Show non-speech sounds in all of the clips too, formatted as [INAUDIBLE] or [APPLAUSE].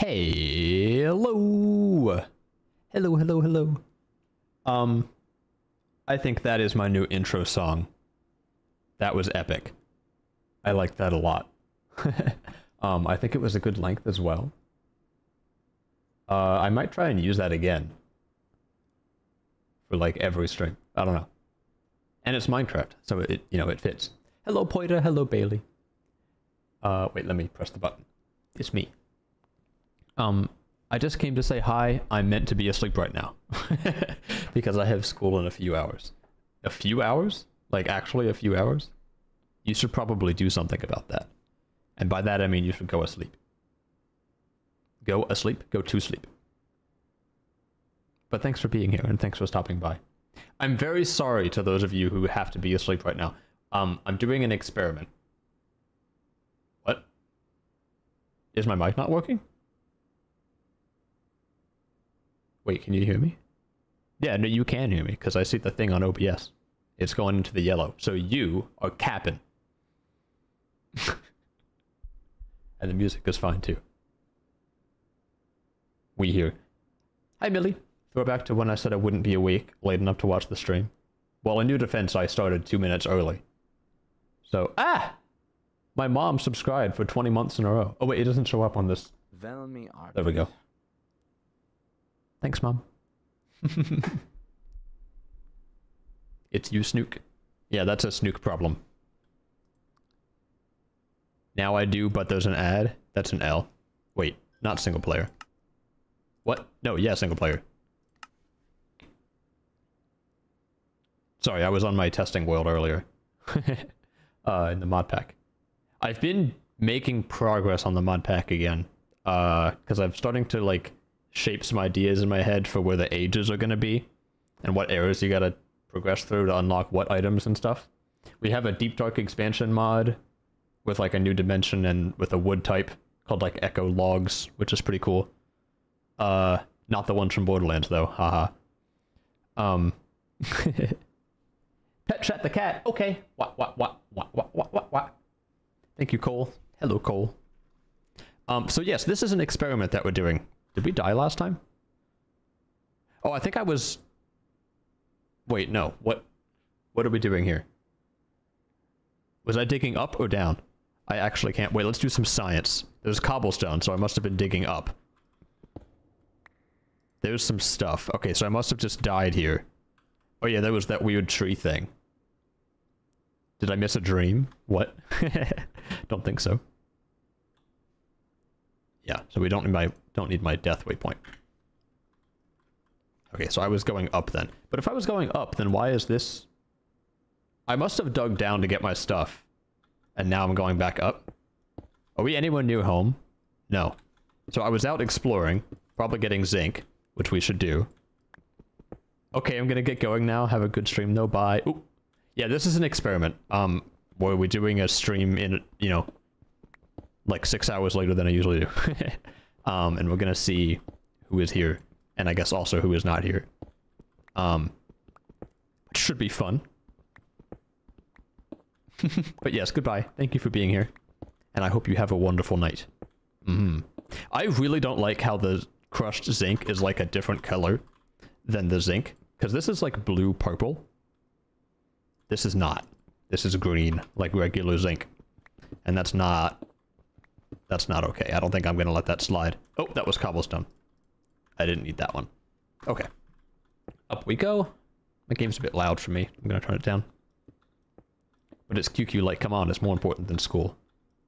Hello. Hello, hello, hello. Um, I think that is my new intro song. That was epic. I like that a lot. [LAUGHS] um, I think it was a good length as well. Uh, I might try and use that again. For like every stream. I don't know. And it's Minecraft, so it, you know, it fits. Hello, Poita. Hello, Bailey. Uh, wait, let me press the button. It's me. Um, I just came to say hi. I'm meant to be asleep right now. [LAUGHS] because I have school in a few hours. A few hours? Like, actually a few hours? You should probably do something about that. And by that I mean you should go asleep. Go asleep, go to sleep. But thanks for being here and thanks for stopping by. I'm very sorry to those of you who have to be asleep right now. Um, I'm doing an experiment. What? Is my mic not working? Wait, can you hear me? Yeah, no, you can hear me because I see the thing on OBS. It's going into the yellow. So you are capping. [LAUGHS] and the music is fine too. We hear. Hi, Millie. Throwback to when I said I wouldn't be awake late enough to watch the stream. Well, in new defense, I started two minutes early. So, ah! My mom subscribed for 20 months in a row. Oh, wait, it doesn't show up on this. There we go. Thanks, mom. [LAUGHS] it's you, Snook. Yeah, that's a Snook problem. Now I do, but there's an ad. That's an L. Wait, not single player. What? No, yeah, single player. Sorry, I was on my testing world earlier. [LAUGHS] uh, in the mod pack. I've been making progress on the mod pack again. Uh, because I'm starting to, like, shape some ideas in my head for where the ages are going to be. And what areas you gotta progress through to unlock what items and stuff. We have a Deep Dark expansion mod with, like, a new dimension and with a wood type called, like, Echo Logs, which is pretty cool. Uh, not the ones from Borderlands, though. Haha. Um... [LAUGHS] Pet chat the cat. Okay. What, what, what, what, what, what, what, what? Thank you, Cole. Hello, Cole. Um, so yes, this is an experiment that we're doing. Did we die last time? Oh, I think I was... Wait, no. What, what are we doing here? Was I digging up or down? I actually can't. Wait, let's do some science. There's cobblestone, so I must have been digging up. There's some stuff. Okay, so I must have just died here. Oh yeah, there was that weird tree thing. Did I miss a dream? What? [LAUGHS] don't think so. Yeah, so we don't need my don't need my death waypoint. Okay, so I was going up then. But if I was going up, then why is this... I must have dug down to get my stuff. And now I'm going back up. Are we anyone new home? No. So I was out exploring, probably getting zinc, which we should do. Okay, I'm gonna get going now. Have a good stream though. Bye. Ooh. Yeah, this is an experiment. Um, we're doing a stream in, you know, like six hours later than I usually do. [LAUGHS] um, and we're gonna see who is here, and I guess also who is not here. Um, should be fun. [LAUGHS] but yes, goodbye. Thank you for being here, and I hope you have a wonderful night. Mm. I really don't like how the crushed zinc is like a different color than the zinc, because this is like blue purple. This is not. This is green, like regular zinc. And that's not... That's not okay. I don't think I'm going to let that slide. Oh, that was cobblestone. I didn't need that one. Okay. Up we go. My game's a bit loud for me. I'm going to turn it down. But it's QQ like, come on, it's more important than school.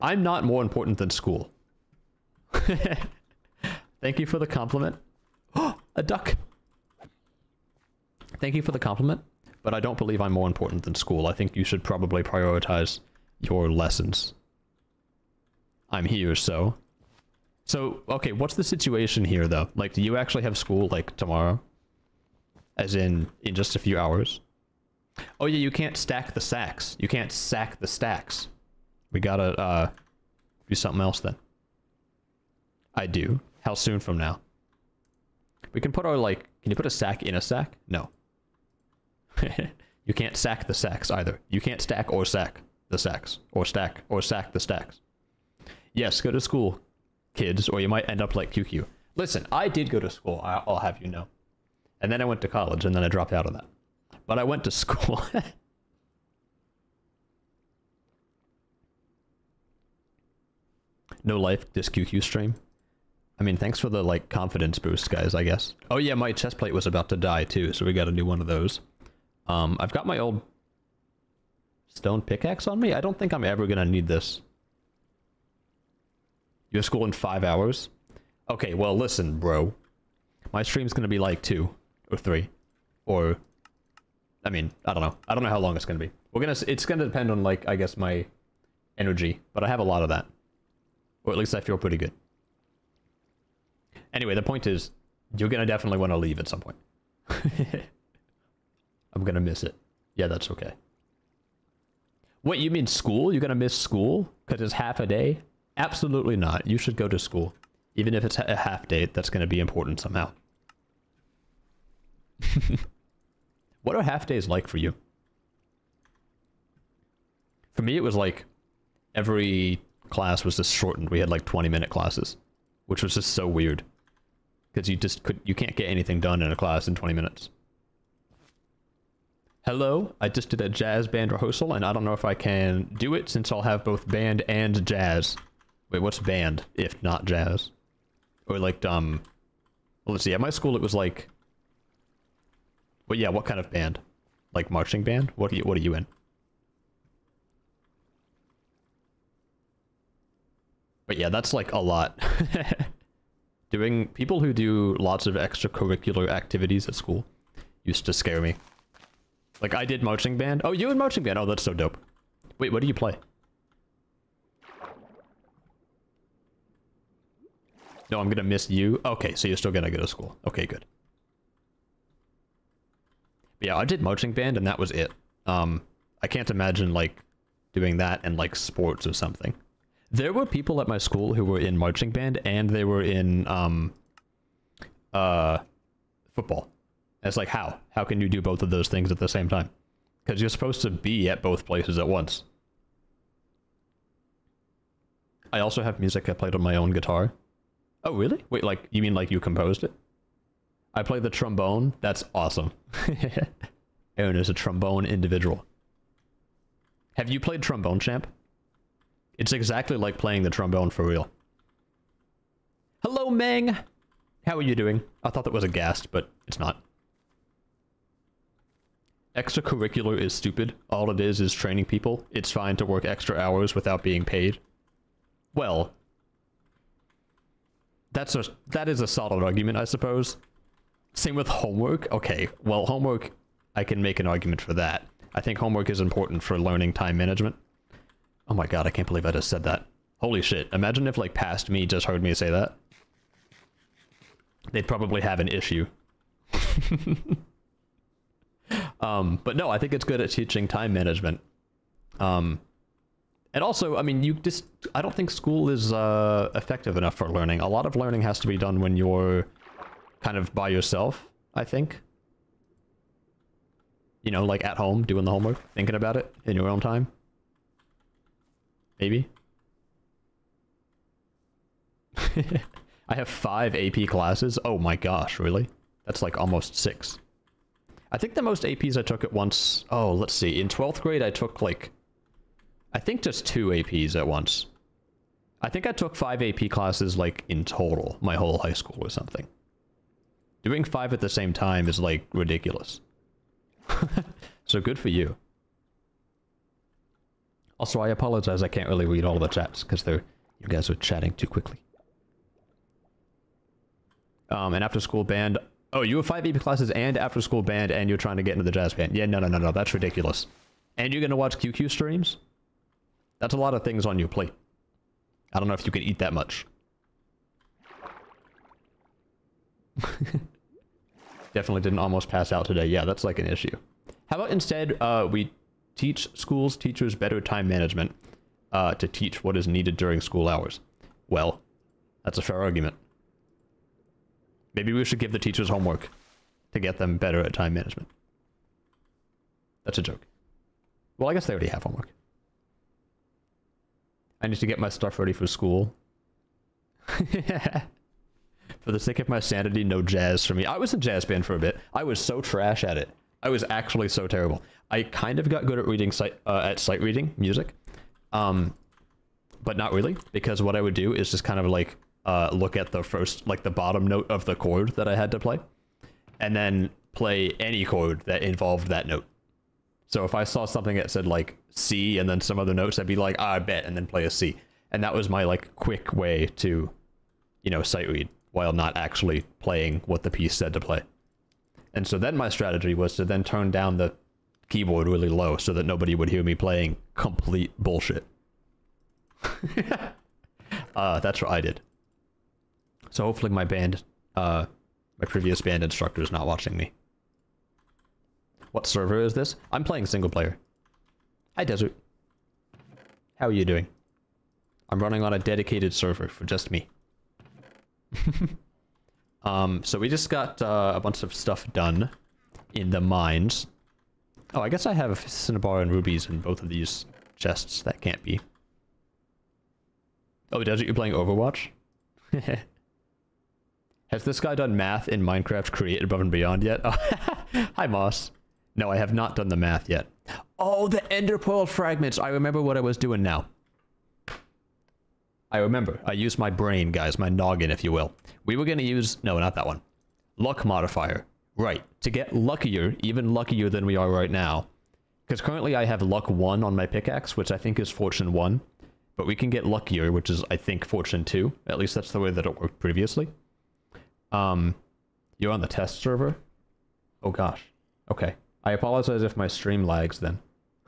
I'm not more important than school. [LAUGHS] Thank you for the compliment. [GASPS] A duck. Thank you for the compliment, but I don't believe I'm more important than school. I think you should probably prioritize your lessons. I'm here, so. So, okay, what's the situation here, though? Like, do you actually have school, like, tomorrow? As in, in just a few hours? Oh yeah, you can't stack the sacks. You can't sack the stacks. We gotta, uh, do something else then. I do. How soon from now? We can put our, like, can you put a sack in a sack? No. [LAUGHS] you can't sack the sacks either. You can't stack or sack the sacks. Or stack or sack the stacks. Yes, go to school. kids, or you might end up like QQ. Listen, I did go to school, I'll have you know. And then I went to college, and then I dropped out of that. But I went to [LAUGHS] school. no life, this QQ stream. I mean, thanks for the like confidence boost, guys. I guess. Oh yeah, my chest plate was about to die too, so we got to do one of those. Um, I've got my old stone pickaxe on me. I don't think I'm ever gonna need this. You have school in five hours. Okay, well listen, bro. My stream's gonna be like two or three, or I mean, I don't know. I don't know how long it's gonna be. We're gonna. It's gonna depend on like I guess my energy, but I have a lot of that, or at least I feel pretty good. Anyway, the point is, you're gonna definitely want to leave at some point. [LAUGHS] I'm gonna miss it. Yeah, that's okay. What you mean school? You're gonna miss school because it's half a day? Absolutely not. You should go to school, even if it's a half day. That's gonna be important somehow. [LAUGHS] what are half days like for you? For me, it was like every class was just shortened. We had like 20 minute classes, which was just so weird because you just could you can't get anything done in a class in 20 minutes. Hello, I just did a jazz band rehearsal, and I don't know if I can do it since I'll have both band and jazz. Wait, what's band if not jazz? Or like um, well, let's see. At my school, it was like, well, yeah, what kind of band? Like marching band? What are you? What are you in? But yeah, that's like a lot. [LAUGHS] Doing people who do lots of extracurricular activities at school used to scare me. Like I did marching band. Oh, you in marching band? Oh, that's so dope. Wait, what do you play? No, I'm gonna miss you. Okay, so you're still gonna go to school. Okay, good. But yeah, I did marching band and that was it. Um, I can't imagine like doing that and like sports or something. There were people at my school who were in marching band and they were in um uh football. And it's like how? How can you do both of those things at the same time? Because you're supposed to be at both places at once. I also have music I played on my own guitar. Oh really? Wait, like you mean like you composed it? I play the trombone. That's awesome. [LAUGHS] Aaron is a trombone individual. Have you played Trombone Champ? It's exactly like playing the trombone for real. Hello, Meng! How are you doing? I thought that was a ghast, but it's not. Extracurricular is stupid. All it is is training people. It's fine to work extra hours without being paid. Well, that's a that is a solid argument, I suppose. Same with homework. Okay, well, homework, I can make an argument for that. I think homework is important for learning time management. Oh my god, I can't believe I just said that. Holy shit. Imagine if, like, past me just heard me say that. They'd probably have an issue. [LAUGHS] um, but no, I think it's good at teaching time management. Um, and also, I mean, you just, I don't think school is uh, effective enough for learning. A lot of learning has to be done when you're kind of by yourself, I think. You know, like at home, doing the homework, thinking about it in your own time. Maybe. [LAUGHS] I have five AP classes. Oh my gosh, really? That's like almost six. I think the most APs I took at once. Oh, let's see. In 12th grade, I took like. I think just two APs at once. I think I took five AP classes like in total, my whole high school or something. Doing five at the same time is like ridiculous. [LAUGHS] so good for you. Also, I apologize I can't really read all the chats because they're you guys are chatting too quickly. Um, and after school band. Oh, you have five AP classes and after school band, and you're trying to get into the jazz band. Yeah, no, no, no, no, that's ridiculous. And you're gonna watch QQ streams? That's a lot of things on your plate. I don't know if you can eat that much. [LAUGHS] Definitely didn't almost pass out today. Yeah, that's like an issue. How about instead uh, we teach schools teachers better time management uh, to teach what is needed during school hours? Well, that's a fair argument. Maybe we should give the teachers homework to get them better at time management. That's a joke. Well, I guess they already have homework. I need to get my stuff ready for school. [LAUGHS] for the sake of my sanity, no jazz for me. I was in jazz band for a bit. I was so trash at it. I was actually so terrible. I kind of got good at reading sight uh, at sight reading music, um, but not really because what I would do is just kind of like uh, look at the first like the bottom note of the chord that I had to play, and then play any chord that involved that note. So if I saw something that said like C and then some other notes, I'd be like, ah, I bet, and then play a C. And that was my like quick way to, you know, sight read while not actually playing what the piece said to play. And so then my strategy was to then turn down the keyboard really low so that nobody would hear me playing complete bullshit. [LAUGHS] uh, that's what I did. So hopefully my band, uh, my previous band instructor is not watching me. What server is this? I'm playing single player. Hi, Desert. How are you doing? I'm running on a dedicated server for just me. [LAUGHS] um, so we just got uh, a bunch of stuff done in the mines. Oh, I guess I have a cinnabar and rubies in both of these chests. That can't be. Oh, Desert, you're playing Overwatch? [LAUGHS] Has this guy done math in Minecraft Create Above and Beyond yet? Oh, [LAUGHS] hi, Moss. No, I have not done the math yet. Oh, the ender pearl fragments. I remember what I was doing now. I remember. I used my brain, guys, my noggin, if you will. We were going to use... No, not that one. Luck modifier. Right. To get luckier, even luckier than we are right now. Because currently I have luck 1 on my pickaxe, which I think is fortune 1. But we can get luckier, which is, I think, fortune 2. At least that's the way that it worked previously. Um, You're on the test server? Oh, gosh. Okay. I apologize if my stream lags then.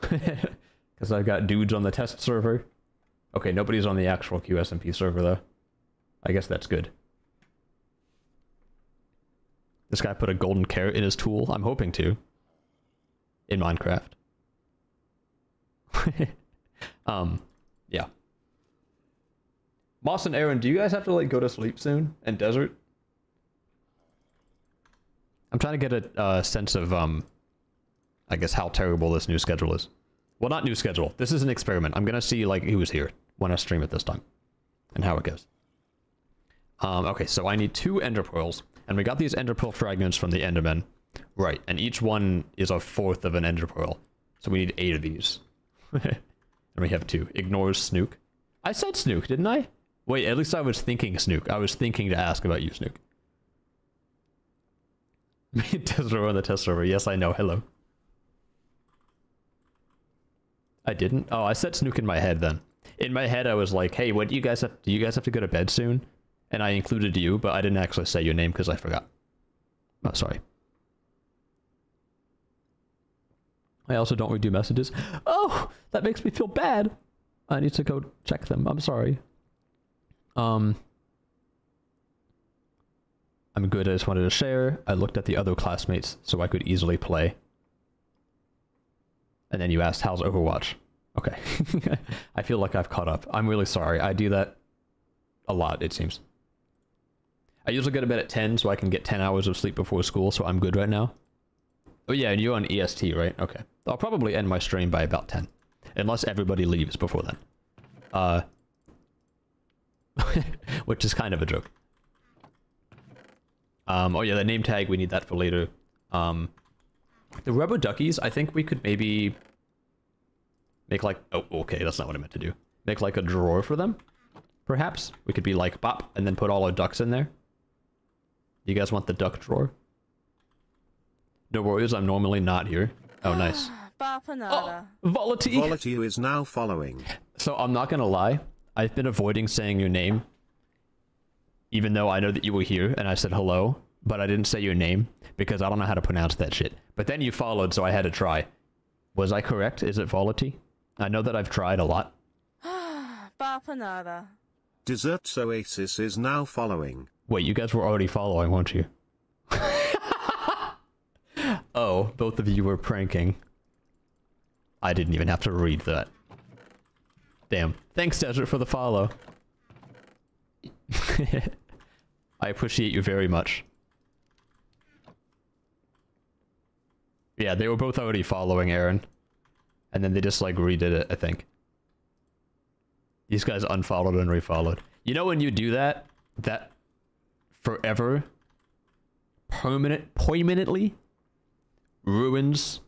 [LAUGHS] Because I've got dudes on the test server Okay, nobody's on the actual QSMP server, though. I guess that's good. This guy put a golden carrot in his tool. I'm hoping to. In Minecraft. [LAUGHS] um, yeah. Moss and Aaron, do you guys have to, like, go to sleep soon? And Desert? I'm trying to get a uh, sense of, um, I guess, how terrible this new schedule is. Well, not new schedule. This is an experiment. I'm gonna see, like, who's here when I stream it this time and how it goes. Um, okay, so I need two ender pearls, and we got these ender pearl fragments from the endermen. Right, and each one is a fourth of an ender pearl. So we need eight of these. [LAUGHS] and we have two. Ignores Snook. I said Snook, didn't I? Wait, at least I was thinking Snook. I was thinking to ask about you, Snook. [LAUGHS] test server on the test server. Yes, I know. Hello. I didn't? Oh, I said Snook in my head then in my head I was like, "Hey, what do you guys have? Do you guys have to go to bed soon?" And I included you, but I didn't actually say your name because I forgot. Oh, sorry. I also don't redo messages. Oh, that makes me feel bad. I need to go check them. I'm sorry. Um, I'm good. I just wanted to share. I looked at the other classmates so I could easily play. And then you asked, how's Overwatch? Okay. [LAUGHS] I feel like I've caught up. I'm really sorry. I do that a lot, it seems. I usually go to bed at 10 so I can get 10 hours of sleep before school, so I'm good right now. Oh yeah, and you're on EST, right? Okay. I'll probably end my stream by about 10. Unless everybody leaves before then. Uh, [LAUGHS] which is kind of a joke. Um, oh yeah, the name tag, we need that for later. Um, the rubber duckies, I think we could maybe Make like, oh, okay, that's not what I meant to do. Make like a drawer for them, perhaps. We could be like, bop, and then put all our ducks in there. You guys want the duck drawer? No worries, I'm normally not here. Oh, ah, nice. oh, Volity! Volity is now following. So I'm not gonna lie, I've been avoiding saying your name. Even though I know that you were here and I said hello, but I didn't say your name because I don't know how to pronounce that shit. But then you followed, so I had to try. Was I correct? Is it Volity? I know that I've tried a lot. [SIGHS] Desserts Oasis is now following. Wait, you guys were already following, weren't you? [LAUGHS] oh, both of you were pranking. I didn't even have to read that. Damn. Thanks, Desert, for the follow. [LAUGHS] I appreciate you very much. Yeah, they were both already following Aaron. And then they just like redid it, I think. These guys unfollowed and refollowed. You know when you do that, that forever permanent permanently ruins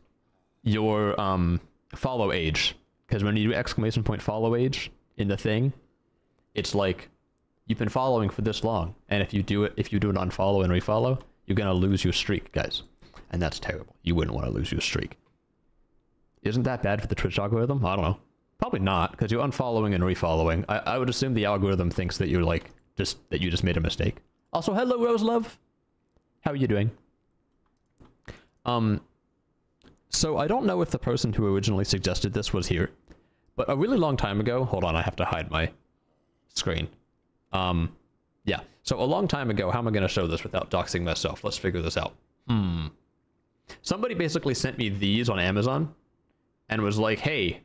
your um follow age because when you do exclamation point follow age in the thing it's like you've been following for this long and if you do it if you do an unfollow and refollow you're gonna lose your streak guys and that's terrible. You wouldn't want to lose your streak. Isn't that bad for the twitch algorithm? I don't know. Probably not because you're unfollowing and refollowing. I, I would assume the algorithm thinks that you're like just that you just made a mistake. Also hello rose love. How are you doing? Um so I don't know if the person who originally suggested this was here, but a really long time ago, hold on, I have to hide my screen. Um, yeah, so a long time ago, how am I going to show this without doxing myself? Let's figure this out. Hmm. Somebody basically sent me these on Amazon and was like, hey,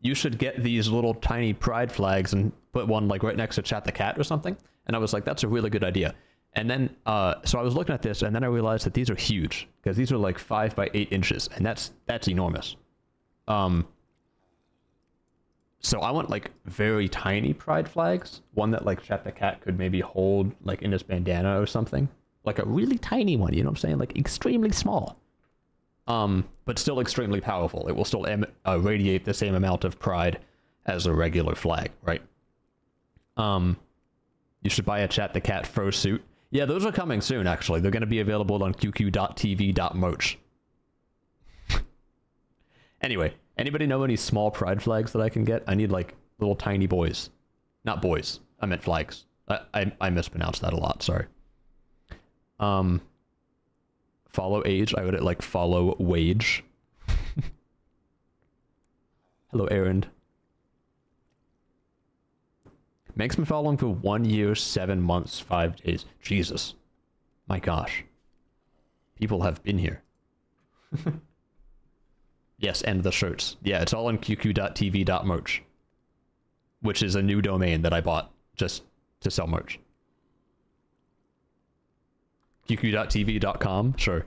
you should get these little tiny pride flags and put one like right next to Chat the Cat or something. And I was like, that's a really good idea. And then, uh, so I was looking at this, and then I realized that these are huge because these are like five by eight inches, and that's that's enormous. Um, so I want like very tiny pride flags, one that like Chat the Cat could maybe hold like in his bandana or something, like a really tiny one. You know what I'm saying? Like extremely small, um, but still extremely powerful. It will still uh, radiate the same amount of pride as a regular flag, right? Um, you should buy a Chat the Cat fursuit. Yeah, those are coming soon, actually. They're going to be available on qq.tv.merch. [LAUGHS] anyway, anybody know any small pride flags that I can get? I need, like, little tiny boys. Not boys. I meant flags. I, I, I mispronounced that a lot, sorry. Um, follow age. I would, like, follow wage. [LAUGHS] Hello, Aaron. Makes me following for one year, seven months, five days. Jesus. My gosh. People have been here. [LAUGHS] yes, and the shirts. Yeah, it's all on qq.tv.merch. Which is a new domain that I bought just to sell merch. qq.tv.com, sure.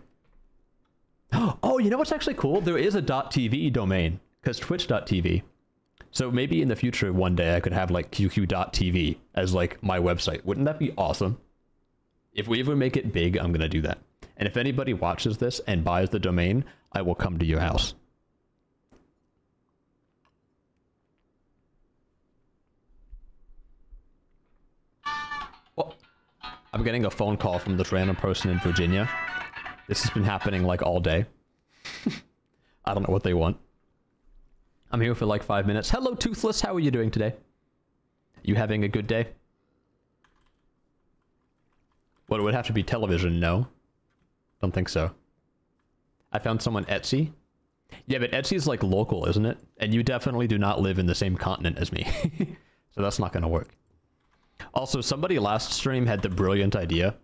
[GASPS] Oh, you know what's actually cool? There is a .tv domain because twitch.tv so maybe in the future, one day I could have like QQ.tv as like my website. Wouldn't that be awesome? If we ever make it big, I'm gonna do that. And if anybody watches this and buys the domain, I will come to your house. I'm getting a phone call from this random person in Virginia. This has been happening like all day. [LAUGHS] I don't know what they want. I'm here for like five minutes. Hello, Toothless. How are you doing today? You having a good day? What, it would have to be television? No. Don't think so. I found someone Etsy. Yeah, but Etsy's like local, isn't it? And you definitely do not live in the same continent as me. [LAUGHS] so that's not going to work. Also, somebody last stream had the brilliant idea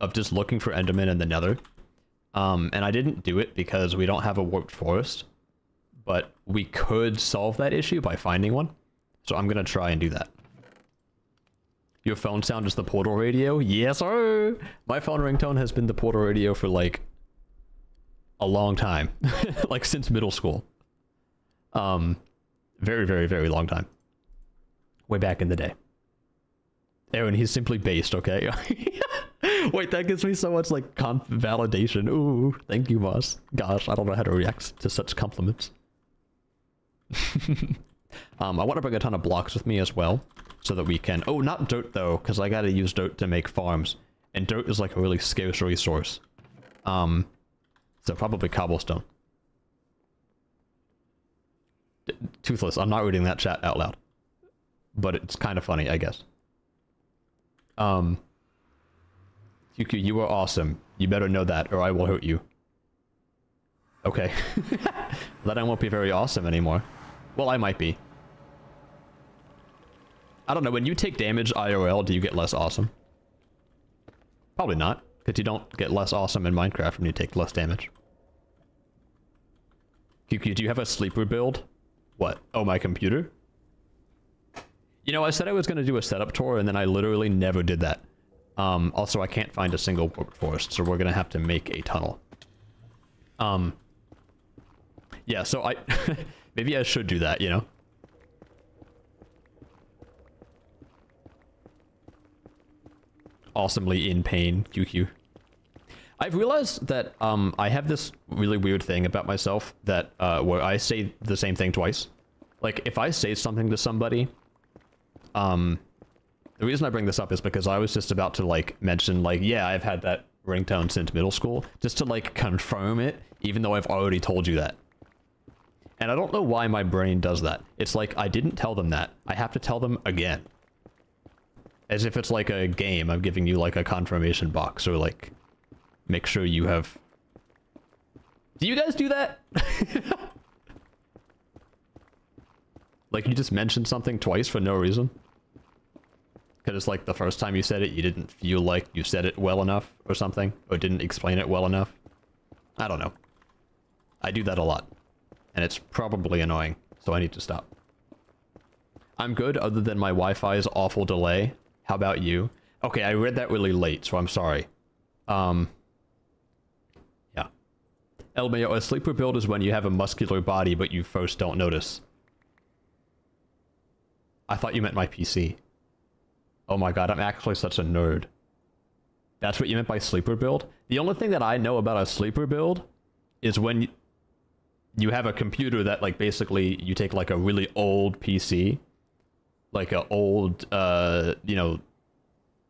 of just looking for Enderman in the nether. Um, and I didn't do it because we don't have a warped forest but we could solve that issue by finding one. So I'm going to try and do that. Your phone sound is the portal radio? Yes, sir! My phone ringtone has been the portal radio for like a long time. [LAUGHS] like since middle school. Um, very, very, very long time. Way back in the day. Aaron, he's simply based, okay? [LAUGHS] Wait, that gives me so much like conf validation. Ooh, thank you, boss. Gosh, I don't know how to react to such compliments. [LAUGHS] um, I want to bring a ton of blocks with me as well, so that we can... Oh, not dirt, though, because I gotta use dirt to make farms. And dirt is like a really scarce resource. Um, so probably cobblestone. Toothless, I'm not reading that chat out loud. But it's kind of funny, I guess. Um, QQ, you are awesome. You better know that, or I will hurt you. Okay. [LAUGHS] then I won't be very awesome anymore. Well, I might be. I don't know, when you take damage IRL, do you get less awesome? Probably not, because you don't get less awesome in Minecraft when you take less damage. QQ, do you have a sleeper build? What? Oh, my computer? You know, I said I was going to do a setup tour, and then I literally never did that. Um, also, I can't find a single forest, so we're going to have to make a tunnel. Um, yeah, so I... [LAUGHS] maybe I should do that, you know? awesomely in pain, QQ. I've realized that um, I have this really weird thing about myself that uh, where I say the same thing twice. Like if I say something to somebody, um, the reason I bring this up is because I was just about to like mention like, yeah, I've had that ringtone since middle school, just to like confirm it, even though I've already told you that. And I don't know why my brain does that. It's like I didn't tell them that. I have to tell them again. As if it's like a game. I'm giving you like a confirmation box or like make sure you have Do you guys do that? [LAUGHS] like you just mentioned something twice for no reason? Because like the first time you said it, you didn't feel like you said it well enough or something, or didn't explain it well enough. I don't know. I do that a lot, and it's probably annoying, so I need to stop. I'm good other than my Wi-Fi's awful delay. How about you? Okay, I read that really late, so I'm sorry. Um, yeah. LMAO, a sleeper build is when you have a muscular body, but you first don't notice. I thought you meant my PC. Oh my god, I'm actually such a nerd. That's what you meant by sleeper build? The only thing that I know about a sleeper build is when you have a computer that like basically you take like a really old PC, like an old uh you know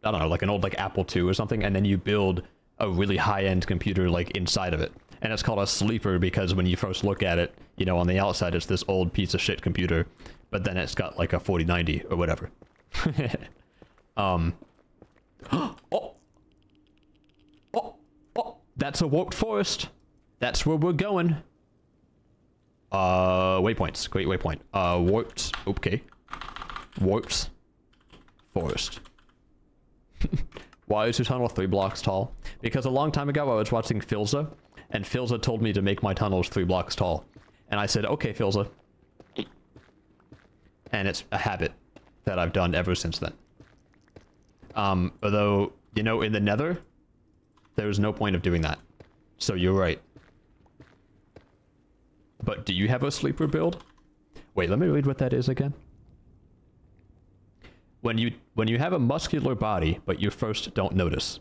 I don't know, like an old like Apple II or something, and then you build a really high-end computer like inside of it. And it's called a sleeper because when you first look at it, you know, on the outside it's this old piece of shit computer, but then it's got like a 4090 or whatever. [LAUGHS] um [GASPS] oh oh oh that's a warped forest. That's where we're going. Uh waypoints great waypoint. Uh warped okay. Warped forest. [LAUGHS] Why is your tunnel three blocks tall? Because a long time ago i was watching Philza and Philza told me to make my tunnels three blocks tall. And i said okay Philza. And it's a habit that i've done ever since then um, although, you know, in the nether, there's no point of doing that. So you're right. But do you have a sleeper build? Wait, let me read what that is again. When you when you have a muscular body, but you first don't notice.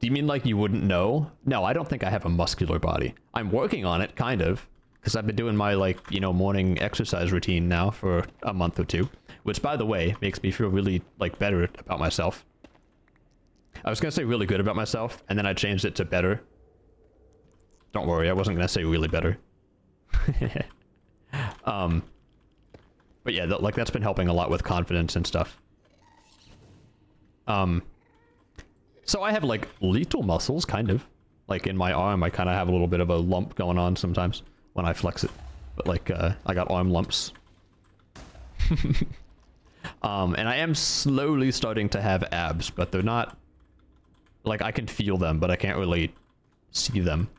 Do you mean like you wouldn't know? No, I don't think I have a muscular body. I'm working on it, kind of. Because I've been doing my, like, you know, morning exercise routine now for a month or two. Which, by the way, makes me feel really, like, better about myself. I was going to say really good about myself, and then I changed it to better. Don't worry, I wasn't going to say really better. [LAUGHS] um, but yeah, th like, that's been helping a lot with confidence and stuff. Um, so I have, like, lethal muscles, kind of. Like, in my arm, I kind of have a little bit of a lump going on sometimes when I flex it. But, like, uh, I got arm lumps. [LAUGHS] Um, and I am slowly starting to have abs, but they're not... Like, I can feel them, but I can't really see them.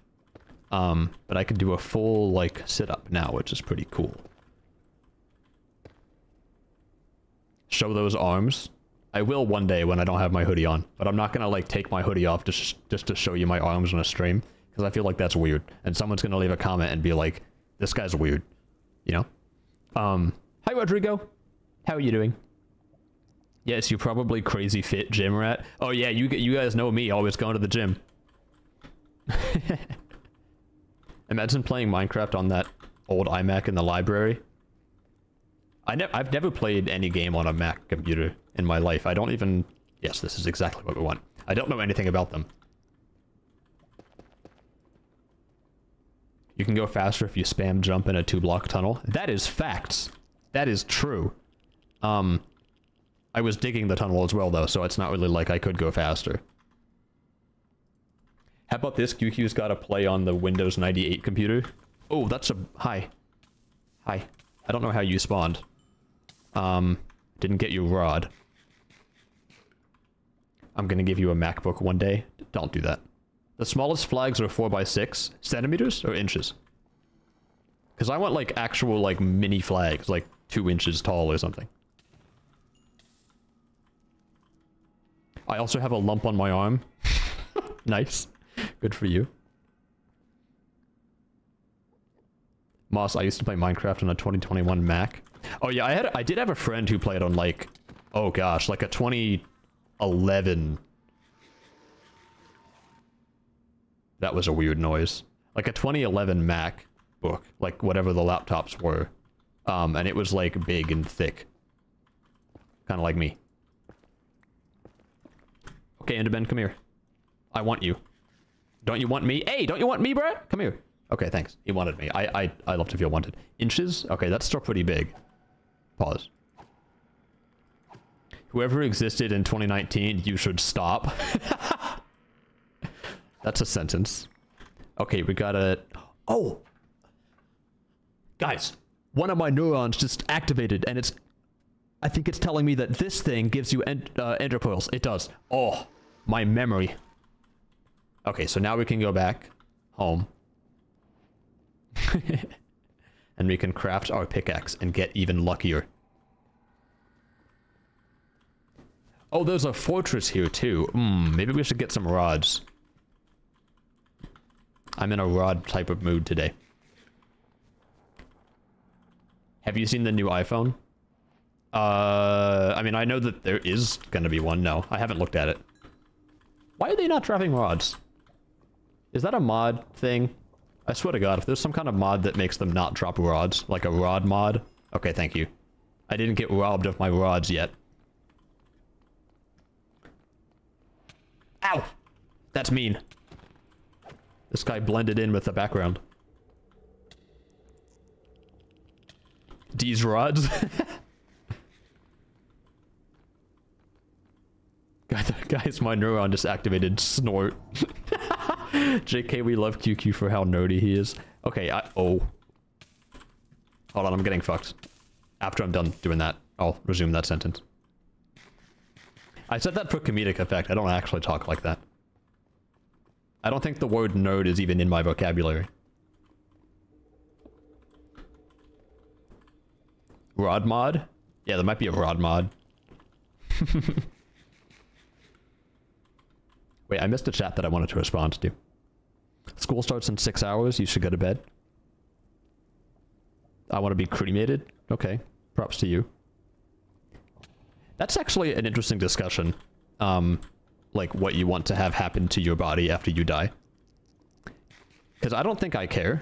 Um, but I can do a full, like, sit-up now, which is pretty cool. Show those arms. I will one day when I don't have my hoodie on, but I'm not gonna, like, take my hoodie off just, just to show you my arms on a stream, because I feel like that's weird. And someone's gonna leave a comment and be like, this guy's weird. You know? Um, hi, Rodrigo. How are you doing? Yes, you're probably crazy fit gym rat. Oh yeah, you you guys know me, always going to the gym. [LAUGHS] Imagine playing Minecraft on that old iMac in the library. I ne I've never played any game on a Mac computer in my life. I don't even... Yes, this is exactly what we want. I don't know anything about them. You can go faster if you spam jump in a two-block tunnel. That is facts. That is true. Um, I was digging the tunnel as well, though, so it's not really like I could go faster. How about this? QQ's got to play on the Windows 98 computer. Oh, that's a... Hi. Hi. I don't know how you spawned. Um, didn't get you rod. I'm gonna give you a MacBook one day. Don't do that. The smallest flags are 4 by 6 centimeters or inches? Because I want, like, actual, like, mini flags, like, 2 inches tall or something. I also have a lump on my arm. [LAUGHS] nice. Good for you. Moss, I used to play Minecraft on a 2021 Mac. Oh yeah, I had I did have a friend who played on like, oh gosh, like a 2011. That was a weird noise. Like a 2011 Mac book, like whatever the laptops were. Um, and it was like big and thick. Kind of like me. Okay, Enderman, come here. I want you. Don't you want me? Hey, don't you want me, bruh? Come here. Okay, thanks. He wanted me. I, I, I love to feel wanted. Inches? Okay, that's still pretty big. Pause. Whoever existed in 2019, you should stop. [LAUGHS] that's a sentence. Okay, we gotta... Oh! Guys, one of my neurons just activated, and it's... I think it's telling me that this thing gives you end, uh, ender pearls. It does. Oh, my memory. Okay, so now we can go back home. [LAUGHS] and we can craft our pickaxe and get even luckier. Oh, there's a fortress here too. Hmm, maybe we should get some rods. I'm in a rod type of mood today. Have you seen the new iPhone? Uh, I mean, I know that there is gonna be one. No, I haven't looked at it. Why are they not dropping rods? Is that a mod thing? I swear to god, if there's some kind of mod that makes them not drop rods, like a rod mod. Okay, thank you. I didn't get robbed of my rods yet. Ow! That's mean. This guy blended in with the background. These rods? [LAUGHS] [LAUGHS] Guys, my neuron just activated snort. [LAUGHS] JK, we love QQ for how nerdy he is. Okay, I- oh. Hold on, I'm getting fucked. After I'm done doing that, I'll resume that sentence. I said that for comedic effect. I don't actually talk like that. I don't think the word nerd is even in my vocabulary. Rod mod? Yeah, there might be a rod mod. [LAUGHS] Wait, I missed a chat that I wanted to respond to. School starts in six hours. You should go to bed. I want to be cremated. Okay, props to you. That's actually an interesting discussion. Um, like what you want to have happen to your body after you die. Because I don't think I care.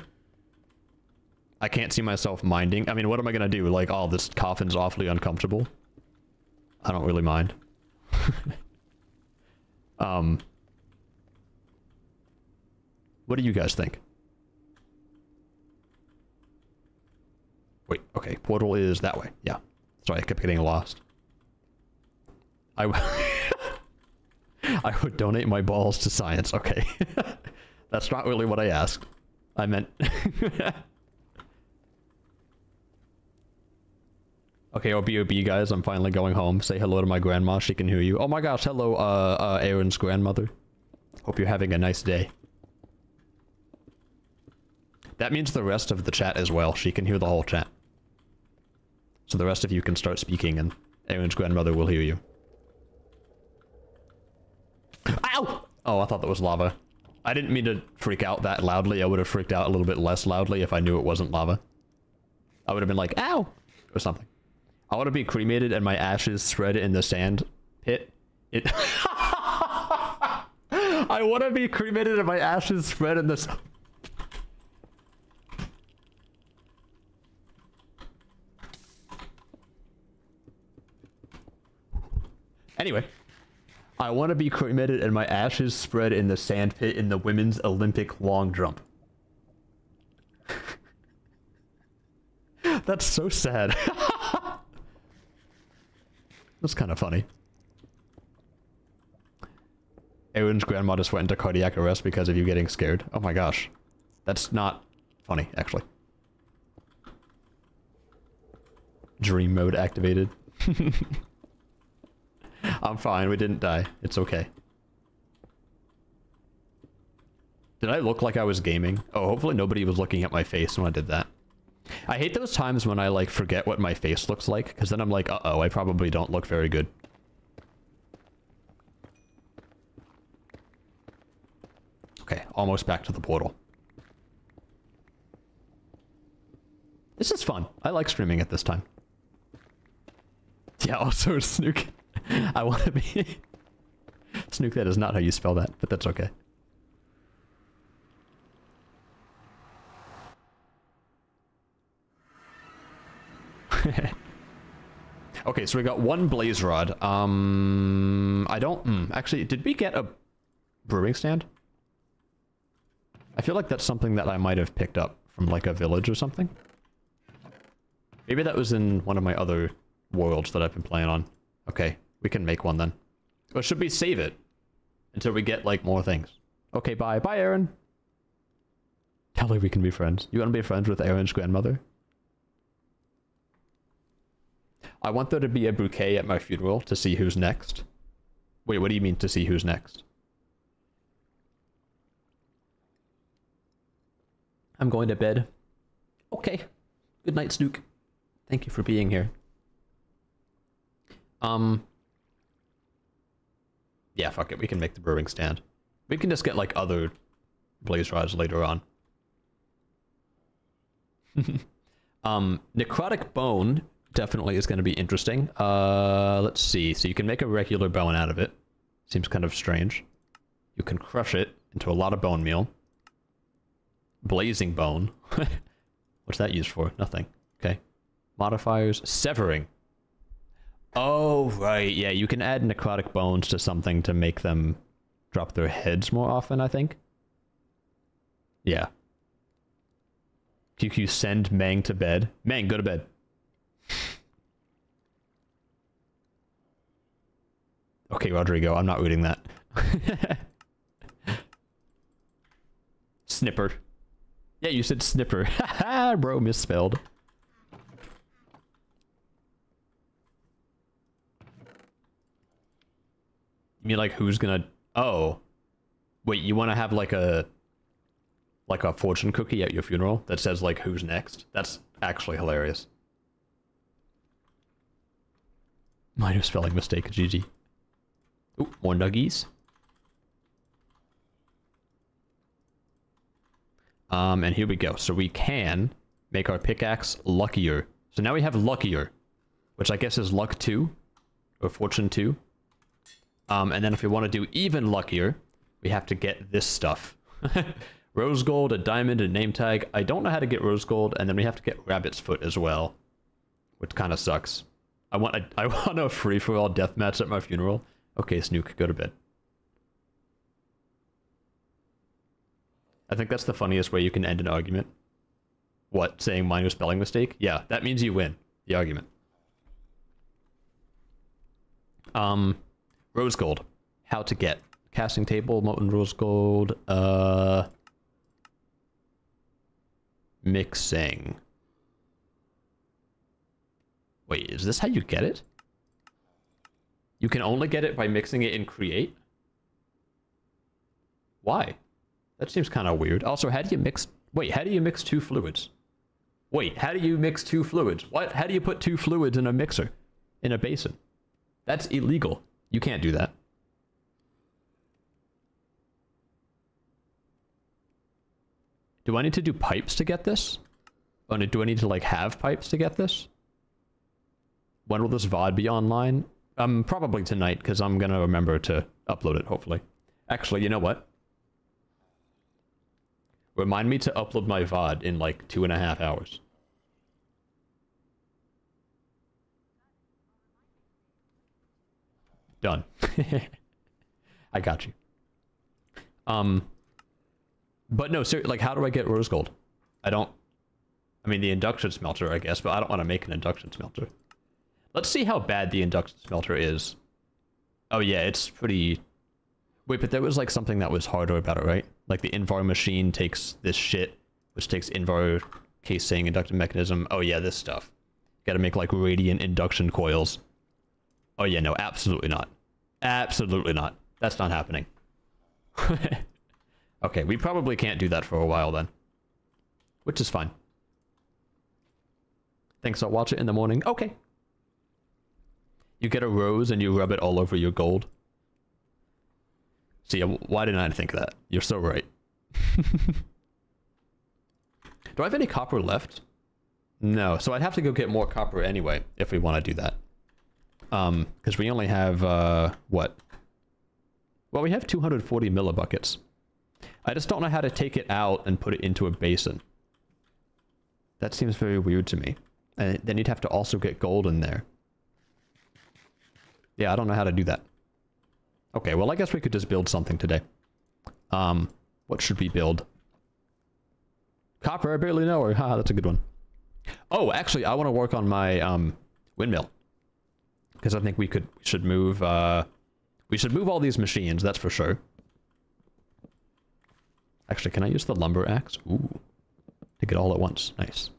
I can't see myself minding. I mean, what am I going to do? Like, oh, this coffin's awfully uncomfortable. I don't really mind. [LAUGHS] um, what do you guys think? Wait, okay, portal is that way. Yeah. Sorry, I kept getting lost. I, [LAUGHS] I would donate my balls to science. Okay. [LAUGHS] That's not really what I asked. I meant... [LAUGHS] okay, OBOB guys, I'm finally going home. Say hello to my grandma. She can hear you. Oh my gosh, hello, uh, uh, Aaron's grandmother. Hope you're having a nice day. That means the rest of the chat as well. She can hear the whole chat. So the rest of you can start speaking and Aaron's grandmother will hear you. Ow! Oh, I thought that was lava. I didn't mean to freak out that loudly. I would have freaked out a little bit less loudly if I knew it wasn't lava. I would have been like, ow! Or something. I want to be cremated and my ashes spread in the sand pit. It... [LAUGHS] I want to be cremated and my ashes spread in the... Anyway, I want to be cremated and my ashes spread in the sand pit in the women's Olympic long jump. [LAUGHS] That's so sad. [LAUGHS] That's kind of funny. Aaron's grandma just went into cardiac arrest because of you getting scared. Oh my gosh. That's not funny, actually. Dream mode activated. [LAUGHS] [LAUGHS] I'm fine, we didn't die. It's okay. Did I look like I was gaming? Oh, hopefully nobody was looking at my face when I did that. I hate those times when I, like, forget what my face looks like, because then I'm like, uh-oh, I probably don't look very good. Okay, almost back to the portal. This is fun. I like streaming at this time. [LAUGHS] Yeah, also Snook. [LAUGHS] I want to be... [LAUGHS] Snook, that is not how you spell that, but that's okay. [LAUGHS] okay, so we got one blaze rod. Um, I don't. Mm, actually, did we get a brewing stand? I feel like that's something that I might have picked up from like a village or something. Maybe that was in one of my other worlds that I've been playing on. Okay, we can make one then. Or should we save it until we get like more things? Okay, bye. Bye, Aaron. Tell her we can be friends. You want to be friends with Aaron's grandmother? I want there to be a bouquet at my funeral to see who's next. Wait, what do you mean to see who's next? I'm going to bed. Okay. Good night, Snook. Thank you for being here. Um. Yeah, fuck it. We can make the brewing stand. We can just get like other blaze rods later on. [LAUGHS] um, necrotic bone definitely is going to be interesting. Uh, let's see. So you can make a regular bone out of it. Seems kind of strange. You can crush it into a lot of bone meal. Blazing bone. [LAUGHS] What's that used for? Nothing. Okay. Modifiers. Severing. Oh, right. Yeah, you can add necrotic bones to something to make them drop their heads more often, I think. Yeah. QQ send Mang to bed. Mang, go to bed. okay, Rodrigo, I'm not reading that. [LAUGHS] Snipper. Yeah, you said snipper. [LAUGHS] Bro, misspelled. You mean like who's gonna... Oh. Wait, you want to have like a... Like a fortune cookie at your funeral that says like who's next? That's actually hilarious. Minor spelling mistake, GG. Ooh, more nuggies. Um, and here we go. So we can make our pickaxe luckier. So now we have luckier, which I guess is luck 2, or fortune 2. Um, and then if we want to do even luckier, we have to get this stuff. [LAUGHS] rose gold, a diamond, a name tag. I don't know how to get rose gold, and then we have to get rabbit's foot as well, which kind of sucks. I want a, I [LAUGHS] want a free for all death match at my funeral. Okay, Snook, go to bed. I think that's the funniest way you can end an argument. What, saying minor spelling mistake? Yeah, that means you win the argument. Um, rose gold. How to get casting table, molten rose gold. Uh, mixing. Wait, is this how you get it? You can only get it by mixing it in create? Why? That seems kind of weird. Also, how do you mix... Wait, how do you mix two fluids? Wait, how do you mix two fluids? What? How do you put two fluids in a mixer? In a basin? That's illegal. You can't do that. Do I need to do pipes to get this? Oh, do I need to, like, have pipes to get this? When will this VOD be online? Um, probably tonight, because I'm gonna remember to upload it, hopefully. Actually, you know what? Remind me to upload my VOD in like two and a half hours. Done. [LAUGHS] I got you. Um, but no, sir, like, how do I get rose gold? I don't. I mean, the induction smelter, I guess, but I don't want to make an induction smelter. Let's see how bad the induction smelter is. Oh yeah, it's pretty... Wait, but there was like something that was harder about it, right? Like the Invar machine takes this shit, which takes Invar casing, induction mechanism. Oh yeah, this stuff. Gotta make like radiant induction coils. Oh yeah, no, absolutely not. Absolutely not. That's not happening. [LAUGHS] okay, we probably can't do that for a while then. Which is fine. Thanks, I'll watch it in the morning. Okay. You get a rose and you rub it all over your gold. See, why didn't I think that? You're so right. [LAUGHS] do I have any copper left? No, so I'd have to go get more copper anyway if we want to do that. Um, because we only have, uh, what? Well, we have 240 millibuckets. I just don't know how to take it out and put it into a basin. That seems very weird to me. And then you'd have to also get gold in there. Yeah, I don't know how to do that. Okay, well, I guess we could just build something today. Um, what should we build? Copper, I barely know her. Ha, that's a good one. Oh, actually, I want to work on my um, windmill. Because I think we could we should move uh, we should move all these machines, that's for sure. Actually, can I use the lumber axe? Ooh. Take it all at once. Nice.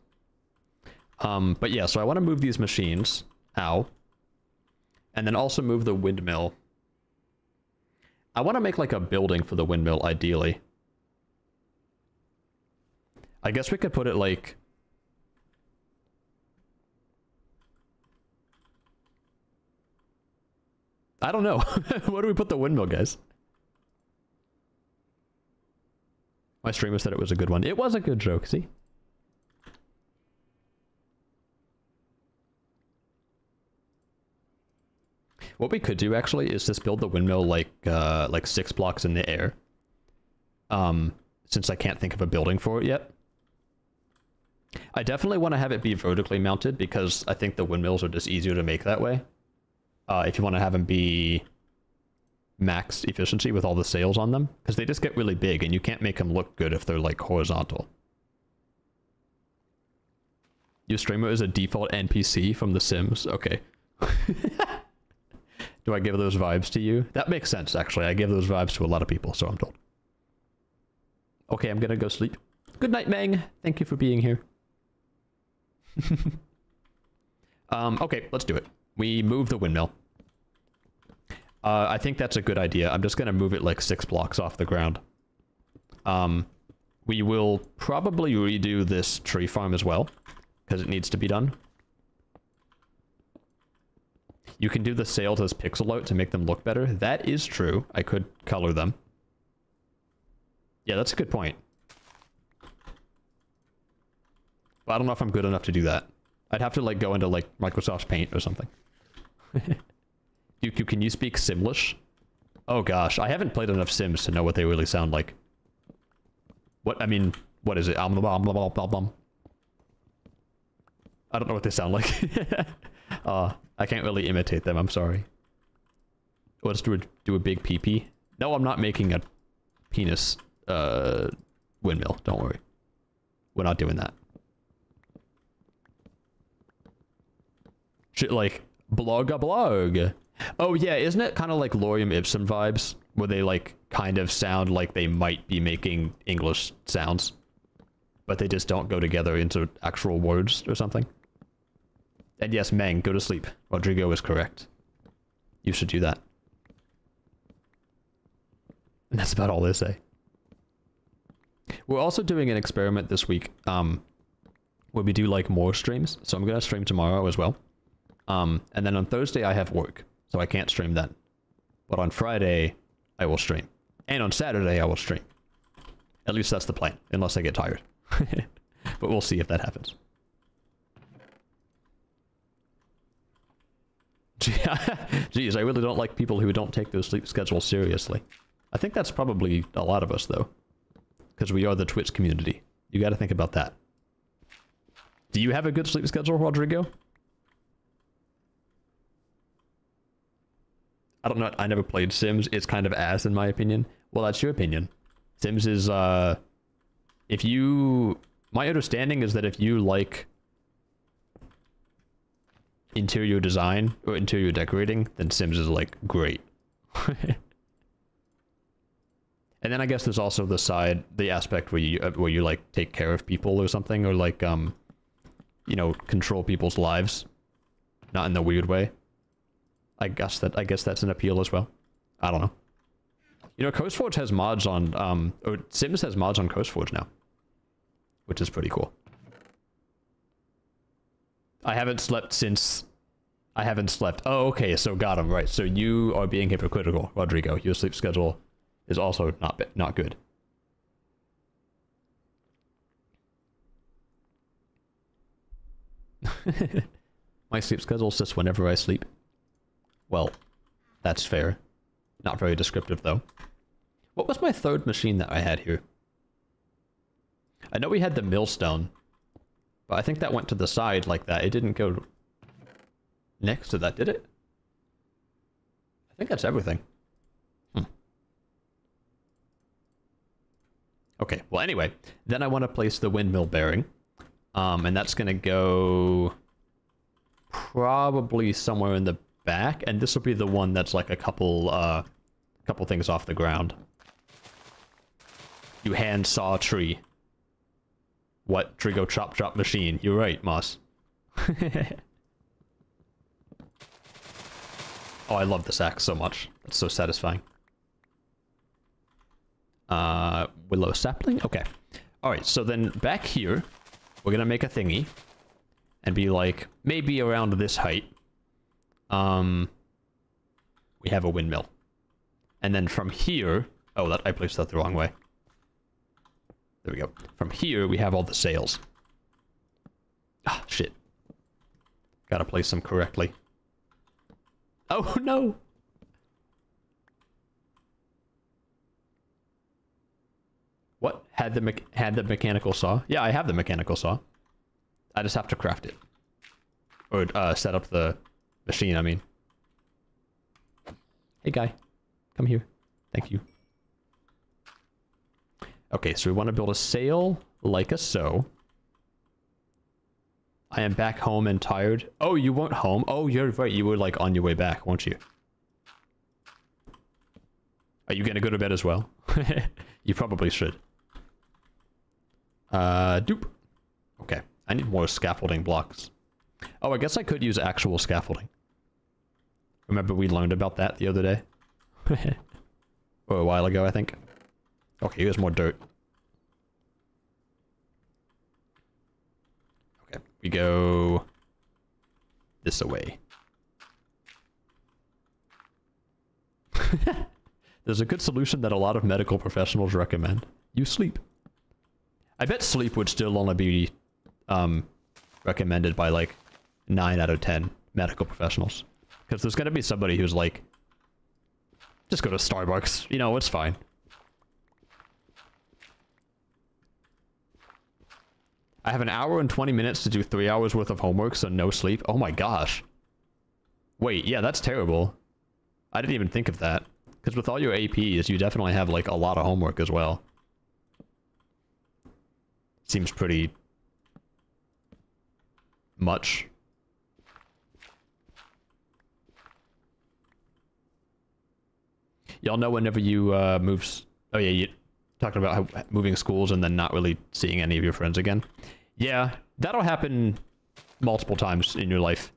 Um, but yeah, so I want to move these machines. Ow. And then also move the windmill. I want to make like a building for the windmill, ideally. I guess we could put it like... I don't know. [LAUGHS] Where do we put the windmill, guys? My streamer said it was a good one. It was a good joke, see? What we could do actually is just build the windmill like uh, like six blocks in the air. Um, since I can't think of a building for it yet. I definitely want to have it be vertically mounted because I think the windmills are just easier to make that way. Uh, if you want to have them be max efficiency with all the sails on them, because they just get really big and you can't make them look good if they're like horizontal. Your streamer is a default NPC from The Sims. Okay. [LAUGHS] Do I give those vibes to you? That makes sense, actually. I give those vibes to a lot of people, so I'm told. Okay, I'm gonna go sleep. Good night, Meng. Thank you for being here. [LAUGHS] um, okay, let's do it. We move the windmill. Uh, I think that's a good idea. I'm just gonna move it like six blocks off the ground. Um, we will probably redo this tree farm as well, because it needs to be done. You can do the sails as pixel art to make them look better. That is true. I could color them. Yeah, that's a good point. But I don't know if I'm good enough to do that. I'd have to like go into like Microsoft Paint or something. [LAUGHS] you, can you speak Simlish? Oh gosh, I haven't played enough Sims to know what they really sound like. What, I mean, what is it? I don't know what they sound like. [LAUGHS] uh, I can't really imitate them, I'm sorry. Let's do a, do a big PP. No, I'm not making a penis uh, windmill, don't worry. We're not doing that. Like, blog a blog. Oh yeah, isn't it kind of like Lorem Ipsum vibes? Where they like kind of sound like they might be making English sounds. But they just don't go together into actual words or something? And yes, Meng, go to sleep. Rodrigo is correct. You should do that. And that's about all they say. We're also doing an experiment this week um, where we do like more streams. So I'm to stream tomorrow as well. Um, and then on Thursday I have work, so I can't stream then. But on Friday, I will stream. And on Saturday, I will stream. At least that's the plan, unless I get tired. [LAUGHS] but we'll see if that happens. [LAUGHS] Jeez, I really don't like people who don't take their sleep schedule seriously. I think that's probably a lot of us, though. Because we are the Twitch community. You gotta think about that. Do you have a good sleep schedule, Rodrigo? I don't know. I never played Sims. It's kind of ass, in my opinion. Well, that's your opinion. Sims is, uh... If you... My understanding is that if you like interior design or interior decorating, then Sims is like great. [LAUGHS] and then I guess there's also the side, the aspect where you where you like take care of people or something, or like um, you know, control people's lives, not in the weird way. I guess that I guess that's an appeal as well. I don't know. You know, CurseForge has mods on um, or Sims has mods on CurseForge now, which is pretty cool. I haven't slept since... I haven't slept. Oh, okay, so got him, right. So you are being hypocritical, Rodrigo. Your sleep schedule is also not not good. [LAUGHS] My sleep schedule is just whenever I sleep. Well, that's fair. Not very descriptive, though. What was my third machine that I had here? I know we had the millstone, but I think that went to the side like that. It didn't go next to that, did it? I think that's everything. Hmm. Okay, well anyway, then I want to place the windmill bearing. Um, and that's going to go probably somewhere in the back. And this will be the one that's like a couple, uh, couple things off the ground. You hand saw a tree. What? Trigo chop chop machine. You're right, Moss. [LAUGHS] Oh, I love this axe so much. It's so satisfying. Uh, willow sapling? Okay. Alright, so then back here, we're gonna make a thingy. And be like, maybe around this height. Um, we have a windmill. And then from here... Oh, that I placed that the wrong way. There we go. From here, we have all the sails. Ah, shit. Gotta place them correctly. Oh [LAUGHS] no! What? Had the me had the mechanical saw? Yeah, I have the mechanical saw. I just have to craft it. Or uh, set up the machine, I mean. Hey guy, come here. Thank you. Okay, so we want to build a sail like a so. I am back home and tired. Oh, you weren't home? Oh, you're right. You were like on your way back, weren't you? Are you gonna go to bed as well? [LAUGHS] you probably should. Uh, dupe. Okay. I need more scaffolding blocks. Oh, I guess I could use actual scaffolding. Remember we learned about that the other day? [LAUGHS] or a while ago, I think. Okay, here's more dirt. Okay, we go this away. [LAUGHS] There's a good solution that a lot of medical professionals recommend. You sleep. I bet sleep would still only be um, recommended by like 9 out of 10 medical professionals. Because there's going to be somebody who's like, just go to Starbucks. You know, it's fine. I have an hour and 20 minutes to do three hours worth of homework, so no sleep. Oh my gosh. Wait, yeah, that's terrible. I didn't even think of that. Because with all your APs, you definitely have, like, a lot of homework as well. Seems pretty... much. Y'all know whenever you, uh, move... Oh yeah, you talking about how moving schools and then not really seeing any of your friends again. Yeah, that'll happen multiple times in your life.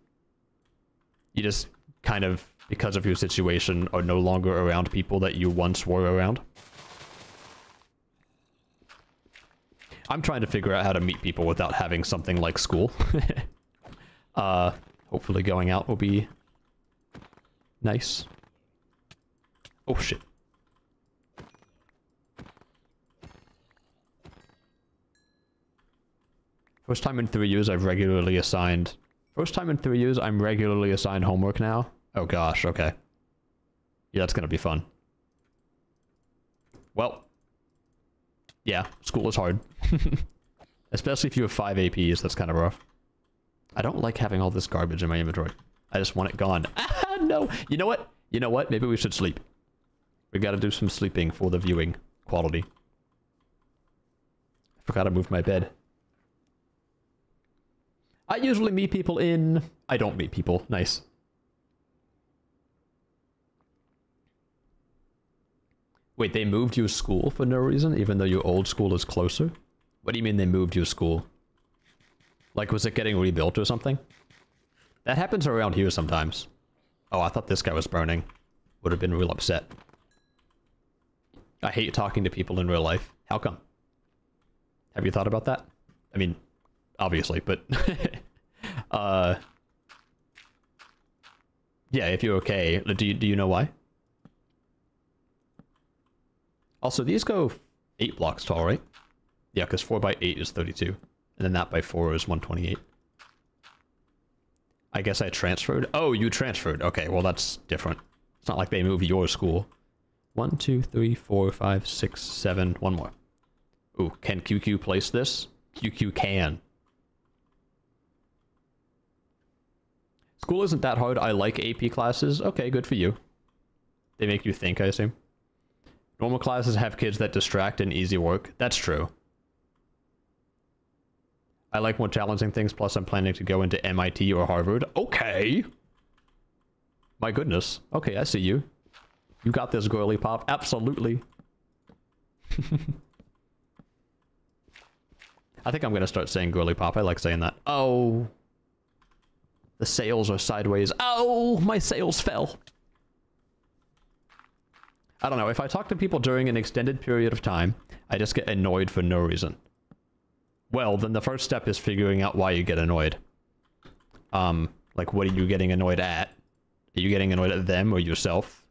You just kind of, because of your situation, are no longer around people that you once were around. I'm trying to figure out how to meet people without having something like school. [LAUGHS] uh, hopefully going out will be nice. Oh shit. First time in three years I've regularly assigned... First time in three years I'm regularly assigned homework now? Oh gosh, okay. Yeah, that's gonna be fun. Well. Yeah, school is hard. [LAUGHS] Especially if you have five APs, that's kind of rough. I don't like having all this garbage in my inventory. I just want it gone. [LAUGHS] Ah, no! You know what? You know what? Maybe we should sleep. We gotta do some sleeping for the viewing quality. I forgot to move my bed. I usually meet people in... I don't meet people. Nice. Wait, they moved you school for no reason, even though your old school is closer? What do you mean they moved you school? Like, was it getting rebuilt or something? That happens around here sometimes. Oh, I thought this guy was burning. Would have been real upset. I hate talking to people in real life. How come? Have you thought about that? I mean, obviously, but [LAUGHS] uh, yeah, if you're okay, do you, do you know why? Also, these go eight blocks tall, right? Yeah, because four by eight is 32, and then that by four is 128. I guess I transferred. Oh, you transferred. Okay, well that's different. It's not like they moved your school. One, two, three, four, five, six, seven. One more. Ooh, can QQ place this? QQ can. School isn't that hard. I like AP classes. Okay, good for you. They make you think, I assume. Normal classes have kids that distract and easy work. That's true. I like more challenging things, plus I'm planning to go into MIT or Harvard. Okay. My goodness. Okay, I see you. You got this, girly pop. Absolutely. I think I'm going to start saying girly pop. I like saying that. Oh. The sails are sideways. Oh, my sails fell. I don't know. If I talk to people during an extended period of time, I just get annoyed for no reason. Well, then the first step is figuring out why you get annoyed. Um, like, what are you getting annoyed at? Are you getting annoyed at them or yourself?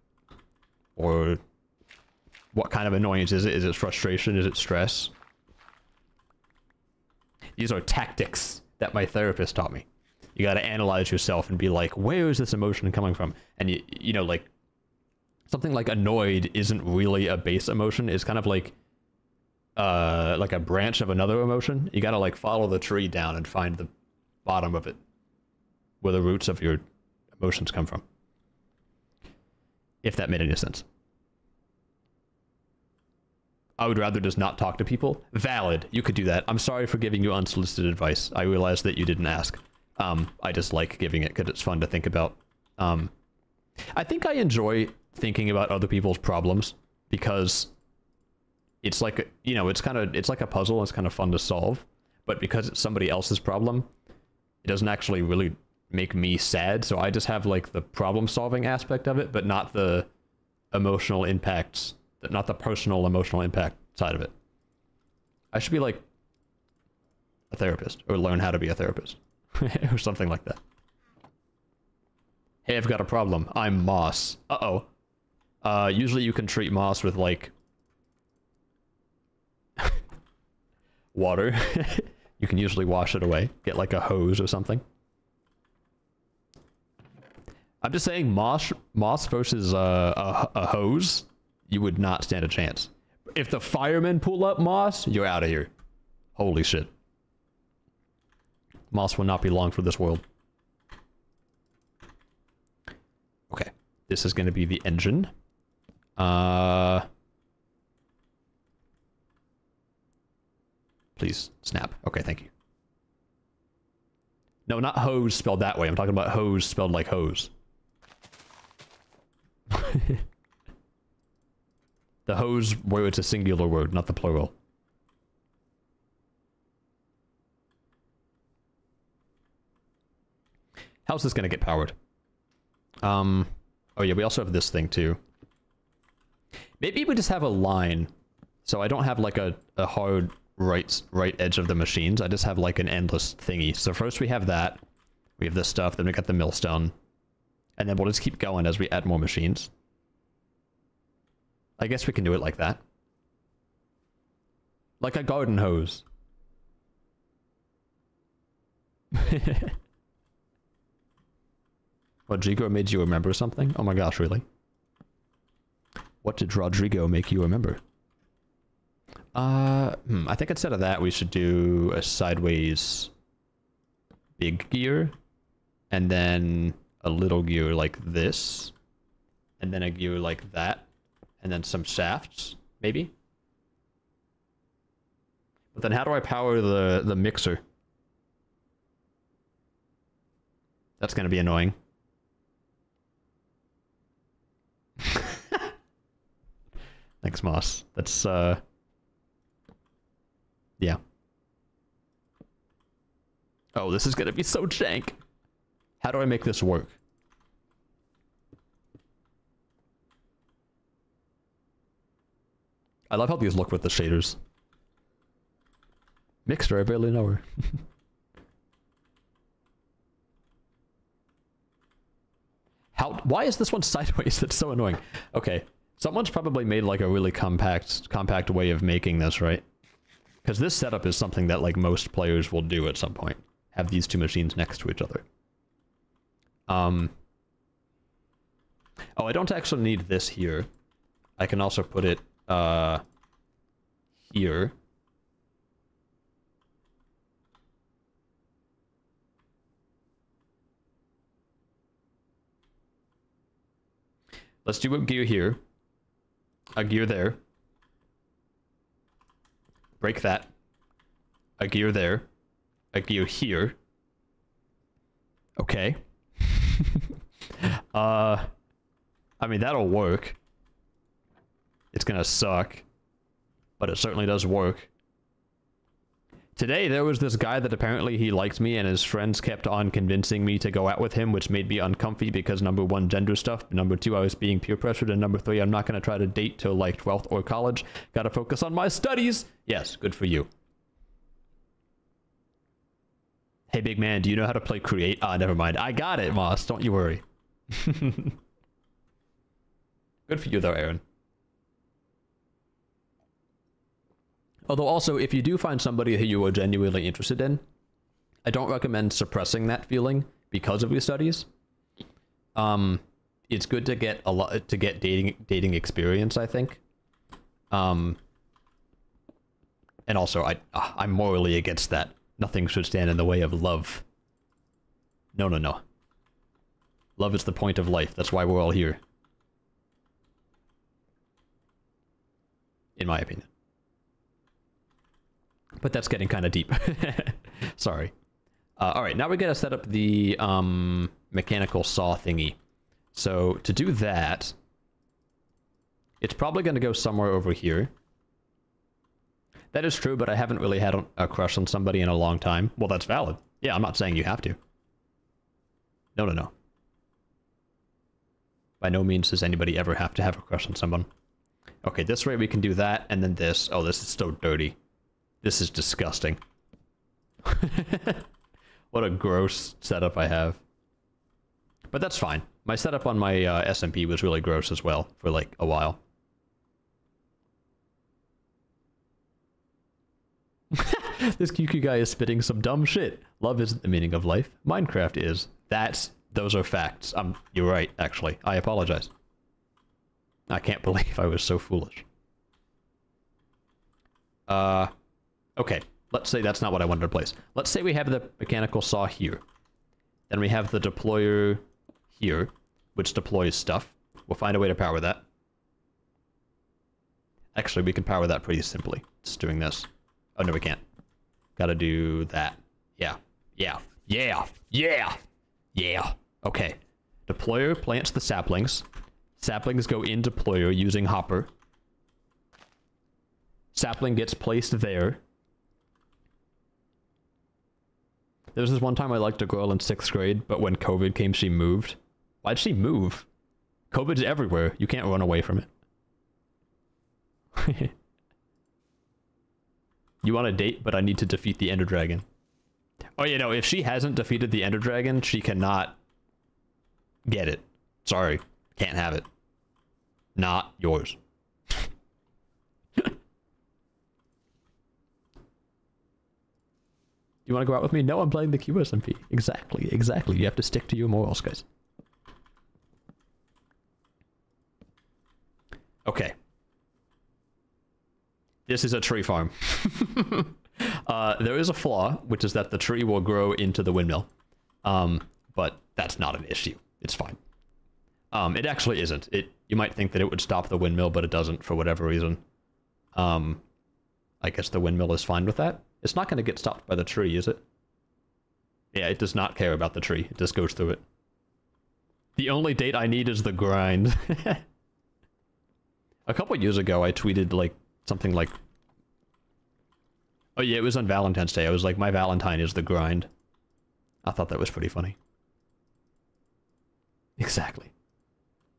Or what kind of annoyance is it? Is it frustration? Is it stress? These are tactics that my therapist taught me. You got to analyze yourself and be like, where is this emotion coming from? And you, you know, like something like annoyed isn't really a base emotion. It's kind of like uh like a branch of another emotion. You got to like follow the tree down and find the bottom of it where the roots of your emotions come from. If that made any sense. I would rather just not talk to people. Valid. You could do that. I'm sorry for giving you unsolicited advice. I realize that you didn't ask. Um, I just like giving it because it's fun to think about. Um, I think I enjoy thinking about other people's problems because it's like you know it's kind of it's like a puzzle. It's kind of fun to solve, but because it's somebody else's problem, it doesn't actually really make me sad. So I just have like the problem solving aspect of it, but not the emotional impacts, not the personal emotional impact side of it. I should be like a therapist or learn how to be a therapist [LAUGHS] or something like that. Hey, I've got a problem. I'm Moss. Uh-oh. Uh, usually you can treat Moss with, like... [LAUGHS] water. [LAUGHS] you can usually wash it away. Get, like, a hose or something. I'm just saying, Moss, Moss versus uh, a, a hose, you would not stand a chance. If the firemen pull up Moss, you're out of here. Holy shit. Moss will not be long for this world. Okay, this is going to be the engine. Uh, please snap. Okay, thank you. No, not hose spelled that way. I'm talking about hose spelled like hose. [LAUGHS] the hose where it's a singular word, not the plural. How's this gonna get powered? Um, oh yeah, we also have this thing too. Maybe we just have a line. So I don't have like a, a hard right right edge of the machines. I just have like an endless thingy. So first we have that. We have this stuff, then we got the millstone. And then we'll just keep going as we add more machines. I guess we can do it like that. Like a garden hose. [LAUGHS] Rodrigo made you remember something? Oh my gosh, really? What did Rodrigo make you remember? Uh, hmm, I think instead of that, we should do a sideways big gear, and then a little gear like this, and then a gear like that, and then some shafts, maybe? But then how do I power the, the mixer? That's going to be annoying. [LAUGHS] Thanks, Moss. That's, uh... Yeah. Oh, this is gonna be so jank. How do I make this work? I love how these look with the shaders. Mixer, I barely know her. [LAUGHS] how, why is this one sideways? [LAUGHS] That's so annoying. Okay, Someone's probably made like a really compact compact way of making this, right? Because this setup is something that like most players will do at some point. Have these two machines next to each other. Um. Oh, I don't actually need this here. I can also put it uh, here. Let's do a gear here. A gear there. Break that. A gear there. A gear here. Okay. [LAUGHS] uh, I mean, that'll work. It's gonna suck. But it certainly does work. Today, there was this guy that apparently he liked me, and his friends kept on convincing me to go out with him, which made me uncomfy because number one, gender stuff, number two, I was being peer pressured, and number three, I'm not going to try to date till like 12th or college. Gotta focus on my studies. Yes, good for you. Hey, big man, do you know how to play Create? Ah, never mind. I got it, Moss. Don't you worry. [LAUGHS] good for you, though, Aaron. Although also, if you do find somebody who you are genuinely interested in, I don't recommend suppressing that feeling because of your studies. Um, it's good to get a lot to get dating dating experience. I think. Um, and also, I I'm morally against that. Nothing should stand in the way of love. No, no, no. Love is the point of life. That's why we're all here. In my opinion. But that's getting kind of deep. [LAUGHS] Sorry. Uh, all right, now we got to set up the um, mechanical saw thingy. So to do that, it's probably going to go somewhere over here. That is true, but I haven't really had a crush on somebody in a long time. Well, that's valid. Yeah, I'm not saying you have to. No, no, no. By no means does anybody ever have to have a crush on someone. Okay, this way we can do that, and then this. Oh, this is so dirty. This is disgusting. [LAUGHS] what a gross setup I have. But that's fine. My setup on my uh, SMP was really gross as well for like a while. [LAUGHS] this QQ guy is spitting some dumb shit. Love isn't the meaning of life. Minecraft is. That's those are facts. Um, you're right. Actually, I apologize. I can't [LAUGHS] believe I was so foolish. Uh, Okay, let's say that's not what I wanted to place. Let's say we have the mechanical saw here. Then we have the deployer here, which deploys stuff. We'll find a way to power that. Actually, we can power that pretty simply. Just doing this. Oh, no, we can't. Gotta do that. Yeah. Yeah. Yeah. Yeah. Yeah. Okay. Deployer plants the saplings. Saplings go in deployer using hopper. Sapling gets placed there. There was this one time I liked a girl in sixth grade, but when COVID came, she moved. Why'd she move? COVID's everywhere. You can't run away from it. [LAUGHS] you want a date, but I need to defeat the Ender Dragon. Oh, you know, if she hasn't defeated the Ender Dragon, she cannot get it. Sorry. Can't have it. Not yours. [LAUGHS] You want to go out with me? No, I'm playing the QSMP. Exactly, exactly. You have to stick to your morals, guys. Okay. This is a tree farm. [LAUGHS] uh, there is a flaw, which is that the tree will grow into the windmill. Um, but that's not an issue. It's fine. Um, it actually isn't. It you might think that it would stop the windmill, but it doesn't for whatever reason. Um, I guess the windmill is fine with that. It's not going to get stopped by the tree, is it? Yeah, it does not care about the tree. It just goes through it. The only date I need is the grind. [LAUGHS] a couple years ago, I tweeted, like, something like... Oh yeah, it was on Valentine's Day. I was like, my Valentine is the grind. I thought that was pretty funny. [LAUGHS] Exactly.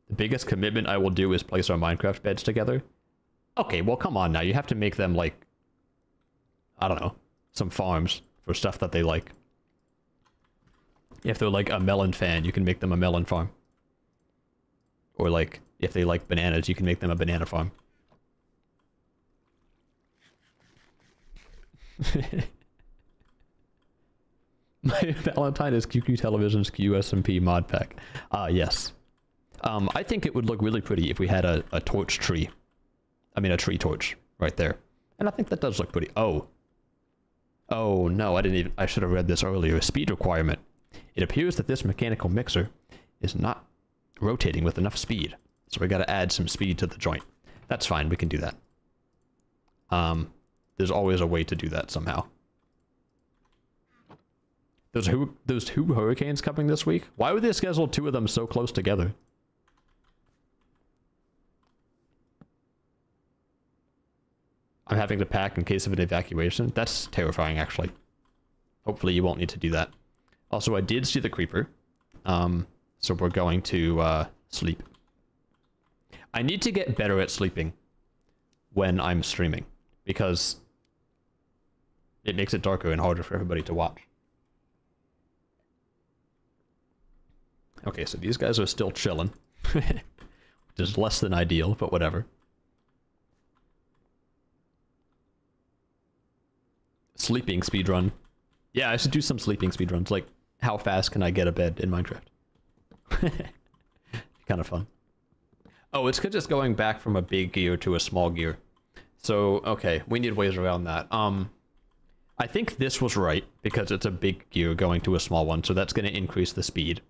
The biggest commitment I will do is place our Minecraft beds together. Okay, well, come on now. You have to make them, like, I don't know, some farms for stuff that they like. If they're like a melon fan, you can make them a melon farm. Or like, if they like bananas, you can make them a banana farm. My [LAUGHS] Valentine is QQ Television's QSMP mod pack. Ah, uh, yes. Um, I think it would look really pretty if we had a, a torch tree. I mean, a tree torch right there. And I think that does look pretty. Oh. Oh, no, I didn't even... I should have read this earlier. Speed requirement. It appears that this mechanical mixer is not rotating with enough speed. So we got to add some speed to the joint. That's fine. We can do that. Um, there's always a way to do that somehow. Those those two hurricanes coming this week. Why would they schedule two of them so close together? I'm having to pack in case of an evacuation. That's terrifying, actually. Hopefully you won't need to do that. Also, I did see the creeper. Um, so we're going to uh, sleep. I need to get better at sleeping when I'm streaming because it makes it darker and harder for everybody to watch. Okay, so these guys are still chilling. [LAUGHS] Which is less than ideal, but whatever. Sleeping speedrun. Yeah, I should do some sleeping speedruns. Like, how fast can I get a bed in Minecraft? [LAUGHS] kind of fun. Oh, it's good just going back from a big gear to a small gear. So, okay, we need ways around that. Um, I think this was right, because it's a big gear going to a small one, so that's going to increase the speed.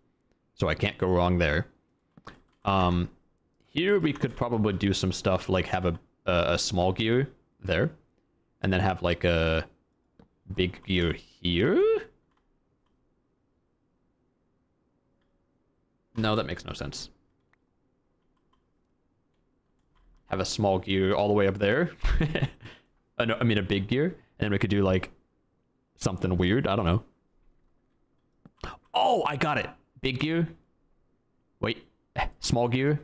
So I can't go wrong there. Um, here we could probably do some stuff like have a, a, a small gear there, and then have like a big gear here? No, that makes no sense. Have a small gear all the way up there. [LAUGHS] I, I mean, a big gear. And then we could do, like, something weird. I don't know. Oh, I got it. Big gear. Wait. Small gear.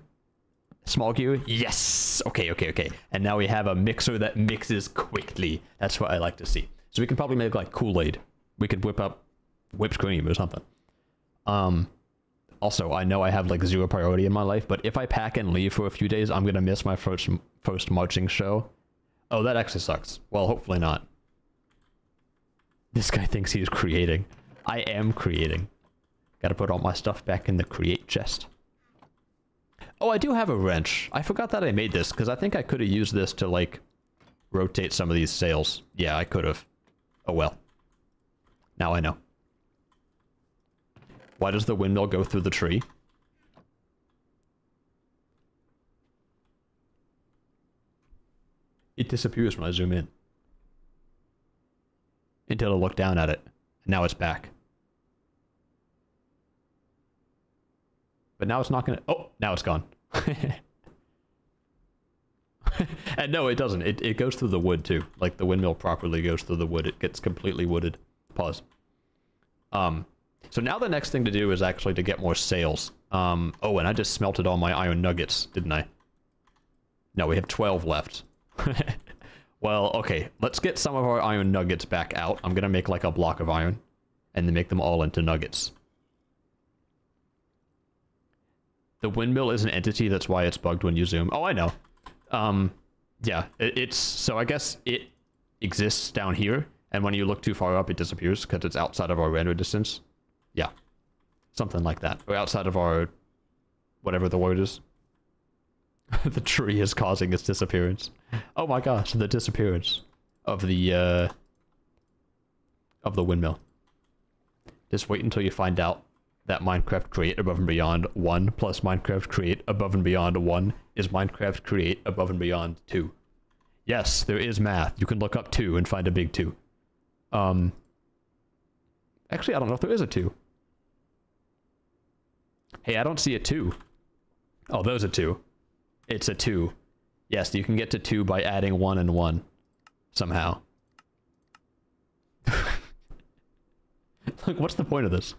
Small gear. Yes. Okay, okay, okay. And now we have a mixer that mixes quickly. That's what I like to see. So we can probably make, like, Kool-Aid. We could whip up whipped cream or something. Um, also, I know I have like zero priority in my life, but if I pack and leave for a few days, I'm gonna miss my first first marching show. Oh, that actually sucks. Well, hopefully not. This guy thinks he's creating. I am creating. Gotta put all my stuff back in the create chest. Oh, I do have a wrench. I forgot that I made this, because I think I could have used this to, like, rotate some of these sails. Yeah, I could have. Oh well. Now I know. Why does the windmill go through the tree? It disappears when I zoom in. Until I look down at it. And now it's back. But now it's not gonna... Oh, now it's gone. [LAUGHS] and no, it doesn't. It, it goes through the wood, too. Like, the windmill properly goes through the wood. It gets completely wooded. Pause. Um, so now the next thing to do is actually to get more sails. Um, oh, and I just smelted all my iron nuggets, didn't I? No, we have 12 left. [LAUGHS] well, okay, let's get some of our iron nuggets back out. I'm gonna make like a block of iron, and then make them all into nuggets. The windmill is an entity, that's why it's bugged when you zoom. Oh, I know. Um, yeah, it, it's, so I guess it exists down here, and when you look too far up, it disappears, because it's outside of our render distance. Yeah. Something like that. Or outside of our... Whatever the word is. [LAUGHS] the tree is causing its disappearance. Oh my gosh, the disappearance of the, uh... Of the windmill. Just wait until you find out that Minecraft Create Above and Beyond 1 plus Minecraft Create Above and Beyond 1 is Minecraft Create Above and Beyond 2. Yes, there is math. You can look up 2 and find a big 2. Um, actually, I don't know if there is a 2. Hey, I don't see a 2. Oh, those are 2. It's a 2. Yes, you can get to 2 by adding 1 and 1. Somehow. [LAUGHS] Like, what's the point of this?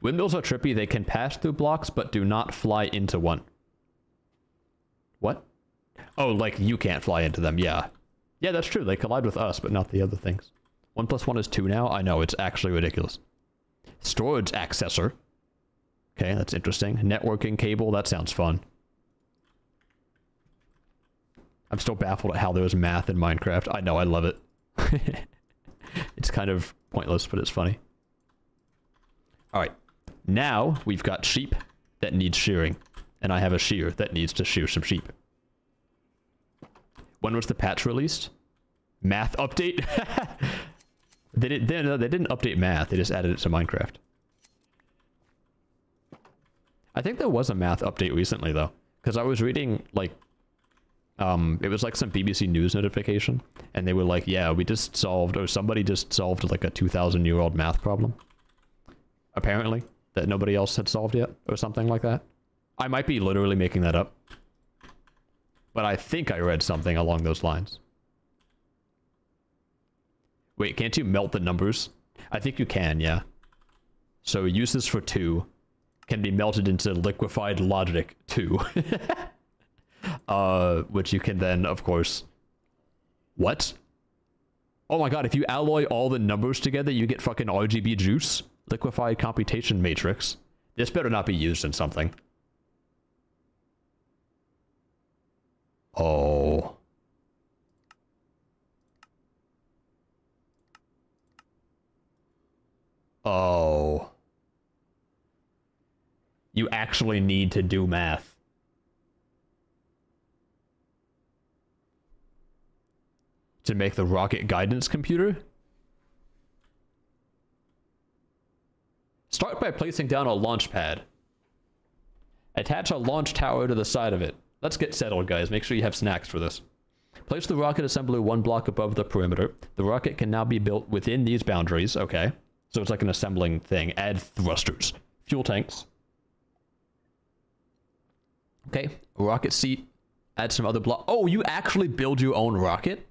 Windmills are trippy. They can pass through blocks, but do not fly into one. What? Oh, like you can't fly into them. Yeah. Yeah, that's true. They collide with us, but not the other things. One plus one is two now? I know, it's actually ridiculous. Storage accessor. Okay, that's interesting. Networking cable, that sounds fun. I'm still baffled at how there was math in Minecraft. I know, I love it. [LAUGHS] it's kind of pointless, but it's funny. Alright, Now we've got sheep that needs shearing, and I have a shear that needs to shear some sheep. When was the patch released? Math update? [LAUGHS] they, did, they, no, they didn't update math, they just added it to Minecraft. I think there was a math update recently, though, because I was reading, like, um, it was like some BBC News notification, and they were like, yeah, we just solved, or somebody just solved, like, a 2,000 year old math problem. Apparently, that nobody else had solved yet, or something like that. I might be literally making that up. But I think I read something along those lines. Wait, can't you melt the numbers? I think you can, yeah. So use this for 2 can be melted into liquefied logic too. [LAUGHS] uh, which you can then, of course... What? Oh my god, if you alloy all the numbers together, you get fucking RGB juice? Liquefied computation matrix. This better not be used in something. Oh. Oh. You actually need to do math. To make the rocket guidance computer? Start by placing down a launch pad. Attach a launch tower to the side of it. Let's get settled, guys. Make sure you have snacks for this. Place the rocket assembly one block above the perimeter. The rocket can now be built within these boundaries. Okay. So it's like an assembling thing. Add thrusters. Fuel tanks. Okay. Rocket seat. Add some other block. Oh, you actually build your own rocket?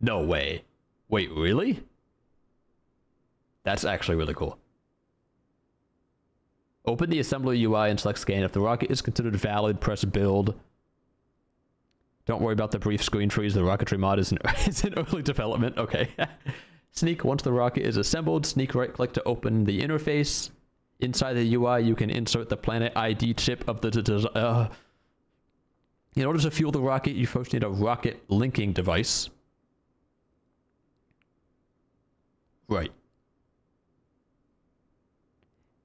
No way. Wait, really? That's actually really cool. Open the assembly UI and select scan. If the rocket is considered valid, press build. Don't worry about the brief screen freeze. The rocketry mod is in, [LAUGHS] is in early development. Okay. [LAUGHS] Sneak, once the rocket is assembled, sneak right click to open the interface. Inside the UI, you can insert the planet ID chip of the... Uh, in order to fuel the rocket, you first need a rocket linking device. Right.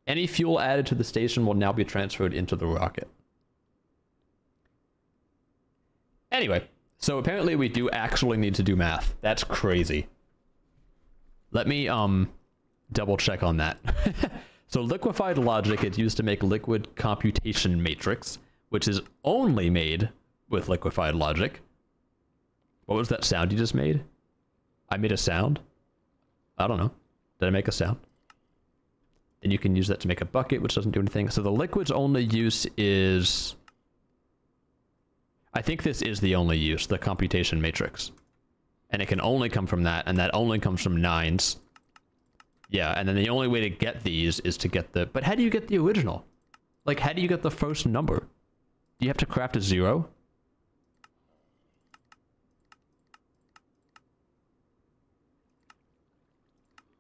Any fuel added to the station will now be transferred into the rocket. Anyway, so apparently we do actually need to do math. That's crazy. Let me um double check on that. [LAUGHS] so liquefied logic is used to make liquid computation matrix, which is only made with liquefied logic. What was that sound you just made? I made a sound? I don't know. Did I make a sound? Then you can use that to make a bucket, which doesn't do anything. So the liquid's only use is... I think this is the only use, the computation matrix. And it can only come from that, and that only comes from nines. Yeah, and then the only way to get these is to get the... But how do you get the original? Like, how do you get the first number? Do you have to craft a zero?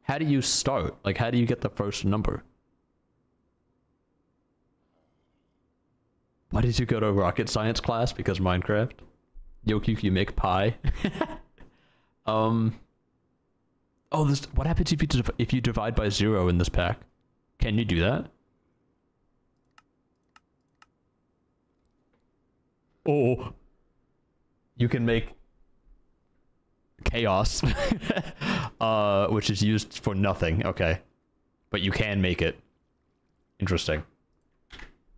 How do you start? Like, how do you get the first number? Why did you go to rocket science class? Because Minecraft? Yokyuk, you make pie? [LAUGHS] um... Oh, this. What happens if you if you divide by zero in this pack? Can you do that? Oh, you can make chaos, [LAUGHS] uh, which is used for nothing. Okay, but you can make it. Interesting.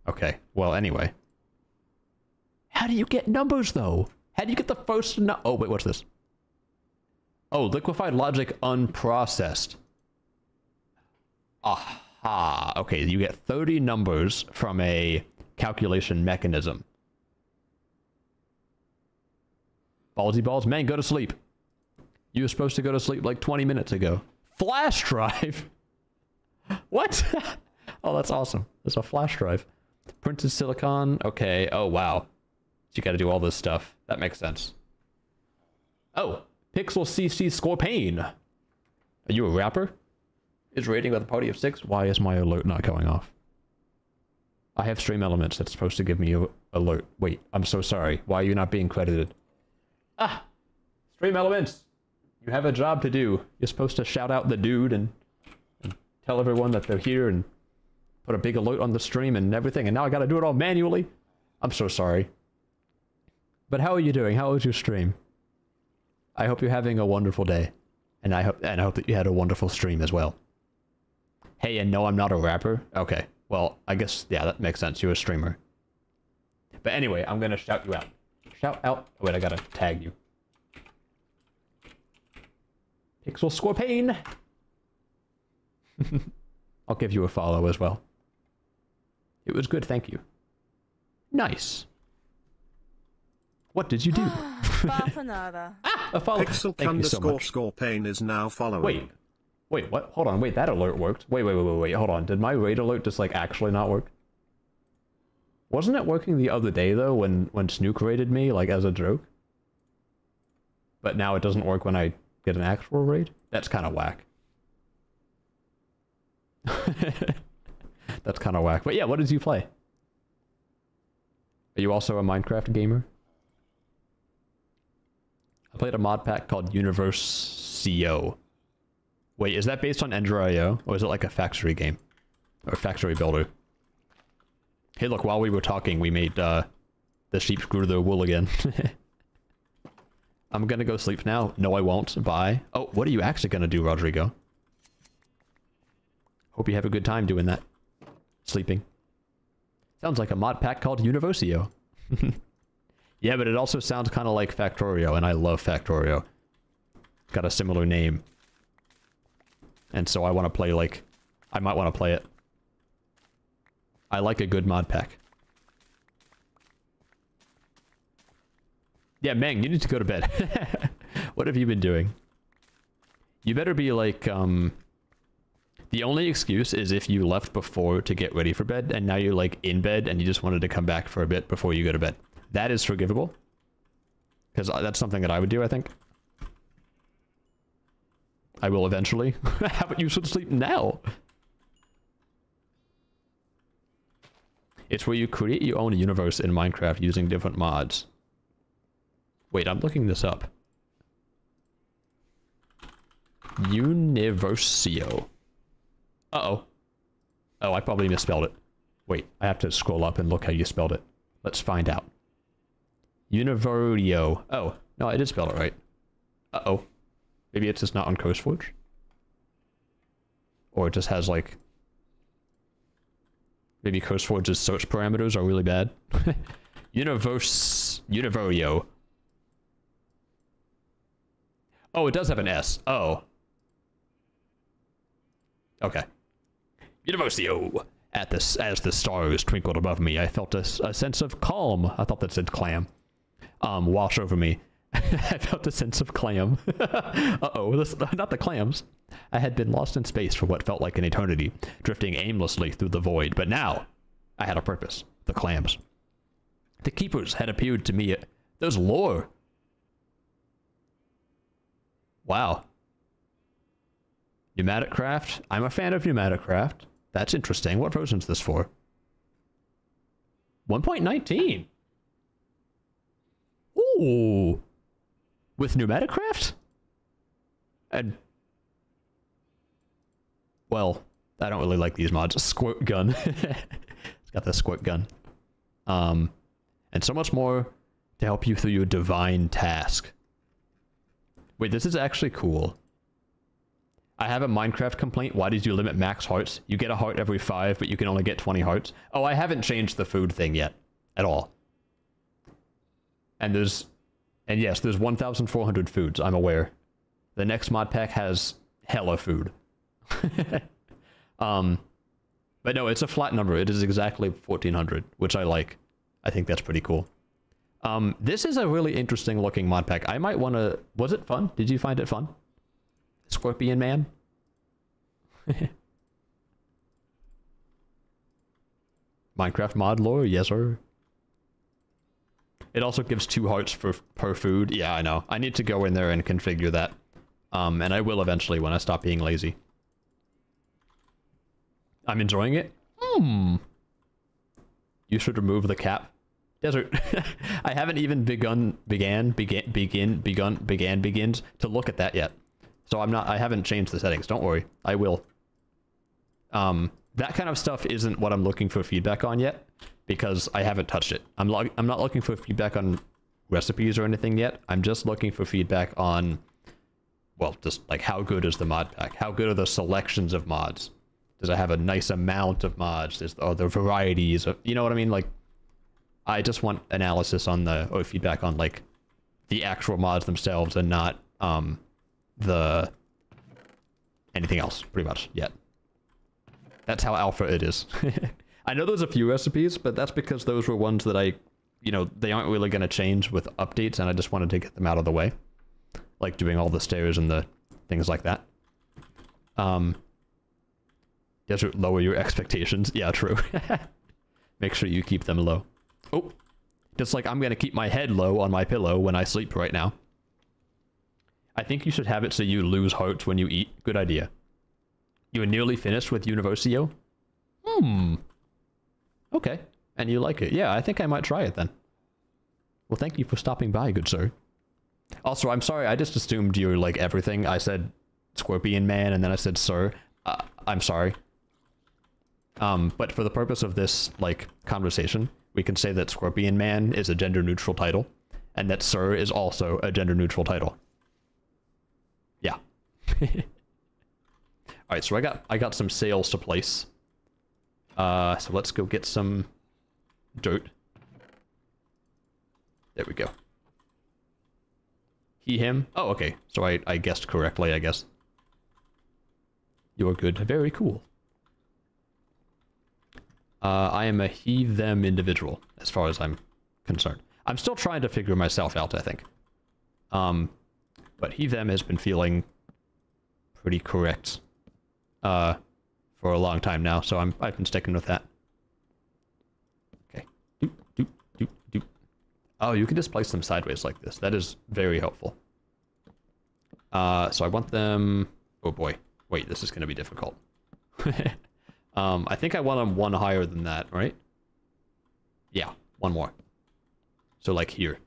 Okay. Well, anyway. How do you get numbers though? How do you get the first no- Oh, wait, what's this? Oh, liquefied logic unprocessed. Aha. Okay, you get 30 numbers from a calculation mechanism. Ballsy balls. Man, go to sleep. You were supposed to go to sleep like 20 minutes ago. Flash drive? [LAUGHS] what? [LAUGHS] oh, that's awesome. There's a flash drive. Printed silicon. Okay. Oh, wow. You got to do all this stuff. That makes sense. Oh, Pixel CC Scorpion. Are you a rapper? Is rating with a party of six? Why is my alert not going off? I have stream elements that's supposed to give me a alert. Wait, I'm so sorry. Why are you not being credited? Ah, stream elements. You have a job to do. You're supposed to shout out the dude and, and tell everyone that they're here and put a big alert on the stream and everything, and now I gotta do it all manually. I'm so sorry. But how are you doing? How was your stream? I hope you're having a wonderful day. And I hope and I hope that you had a wonderful stream as well. Hey, and no, I'm not a rapper. Okay. Well, I guess yeah, that makes sense. You're a streamer. But anyway, I'm gonna shout you out. Shout out. Oh, wait, I gotta tag you. Pixel Scorpion. [LAUGHS] I'll give you a follow as well. It was good, thank you. Nice. What did you do? [SIGHS] Bapanada. [LAUGHS] Ah, a follow. Pixel Thank you so underscore much. score pain is now following. Wait. Wait, what? Hold on. Wait, that alert worked. Wait, wait, wait, wait, wait. Hold on. Did my raid alert just like actually not work? Wasn't it working the other day though when when Snook raided me like as a joke? But now it doesn't work when I get an actual raid? That's kind of whack. [LAUGHS] That's kind of whack. But yeah, what did you play? Are you also a Minecraft gamer? I played a mod pack called Universe.co. Wait, is that based on Ender.io? Or is it like a factory game? Or factory builder? Hey, look, while we were talking, we made uh, the sheep grew their wool again. [LAUGHS] I'm gonna go sleep now. No, I won't. Bye. Oh, what are you actually gonna do, Rodrigo? Hope you have a good time doing that. Sleeping. Sounds like a mod pack called Universio. [LAUGHS] yeah, but it also sounds kind of like Factorio, and I love Factorio. Got a similar name. And so I want to play like... I might want to play it. I like a good mod pack. Yeah, Meng, you need to go to bed. [LAUGHS] what have you been doing? You better be like, um... The only excuse is if you left before to get ready for bed, and now you're like in bed and you just wanted to come back for a bit before you go to bed. That is forgivable. Because that's something that I would do, I think. I will eventually. How about you should sleep now? It's where you create your own universe in Minecraft using different mods. Wait, I'm looking this up. Universio. Uh-oh. Oh, I probably misspelled it. Wait, I have to scroll up and look how you spelled it. Let's find out. Univerio. Oh, no, I did spell it right. Uh-oh. Maybe it's just not on CurseForge? Or it just has, like... Maybe CurseForge's search parameters are really bad. [LAUGHS] Universe... Univerio. Oh, it does have an S. Oh. Okay. Universio. At this, as the stars twinkled above me, I felt a, a sense of calm. I thought that said clam. Um, wash over me. [LAUGHS] I felt a sense of clam. [LAUGHS] Uh-oh, not the clams. I had been lost in space for what felt like an eternity, drifting aimlessly through the void. But now, I had a purpose. The clams. The keepers had appeared to me. There's lore. Wow. Pneumatic craft. I'm a fan of pneumatic craft. That's interesting. What version's this for? 1.19. Ooh. With pneumatic craft? And well, I don't really like these mods. Squirt gun. [LAUGHS] it's got the squirt gun. Um and so much more to help you through your divine task. Wait, this is actually cool. I have a Minecraft complaint. Why did you limit max hearts? You get a heart every five, but you can only get 20 hearts. Oh, I haven't changed the food thing yet. At all. And there's... And yes, there's 1,400 foods, I'm aware. The next mod pack has hella food. [LAUGHS] um, but no, it's a flat number. It is exactly 1,400, which I like. I think that's pretty cool. Um, this is a really interesting looking mod pack. I might want to... Was it fun? Did you find it fun? Scorpion Man? [LAUGHS] Minecraft mod lore? Yes, sir. It also gives two hearts for per food. Yeah, I know. I need to go in there and configure that. Um, and I will eventually when I stop being lazy. I'm enjoying it. Hmm. You should remove the cap. Desert. [LAUGHS] I haven't even begun, began, began, begin, begun, began, begins to look at that yet. So I'm not, I haven't changed the settings. Don't worry. I will. Um, that kind of stuff isn't what I'm looking for feedback on yet because I haven't touched it. I'm I'm not looking for feedback on recipes or anything yet. I'm just looking for feedback on well, just like how good is the mod pack? How good are the selections of mods? Does it have a nice amount of mods? Is are there varieties of you know what I mean? Like I just want analysis on the or feedback on like the actual mods themselves and not um the anything else pretty much yet. That's how alpha it is. [LAUGHS] I know there's a few recipes, but that's because those were ones that I, you know, they aren't really going to change with updates, and I just wanted to get them out of the way, like doing all the stairs and the things like that. Um, does lower your [LAUGHS] expectations? Yeah, true. [LAUGHS] Make sure you keep them low. Oh, just like I'm going to keep my head low on my pillow when I sleep right now. I think you should have it so you lose hearts when you eat. Good idea. You are nearly finished with Universio? Hmm. Okay. And you like it. Yeah, I think I might try it then. Well, thank you for stopping by, good sir. Also, I'm sorry, I just assumed you were like everything. I said Scorpion Man and then I said sir. Uh, I'm sorry. Um, but for the purpose of this, like, conversation, we can say that Scorpion Man is a gender neutral title and that sir is also a gender neutral title. Yeah. [LAUGHS] All right, so I got I got some sales to place. Uh, so let's go get some dirt. There we go. He, him. Oh, okay. So I, I guessed correctly, I guess. You're good. Very cool. Uh, I am a he, them individual, as far as I'm concerned. I'm still trying to figure myself out, I think. Um, but he, them has been feeling pretty correct uh, for a long time now, so I'm I've been sticking with that. Okay. Doop, doop, doop, doop. Oh, you can just place them sideways like this. That is very helpful. Uh, so I want them. Oh boy, wait, this is going to be difficult. [LAUGHS] um, I think I want them one higher than that, right? Yeah, one more. So like here,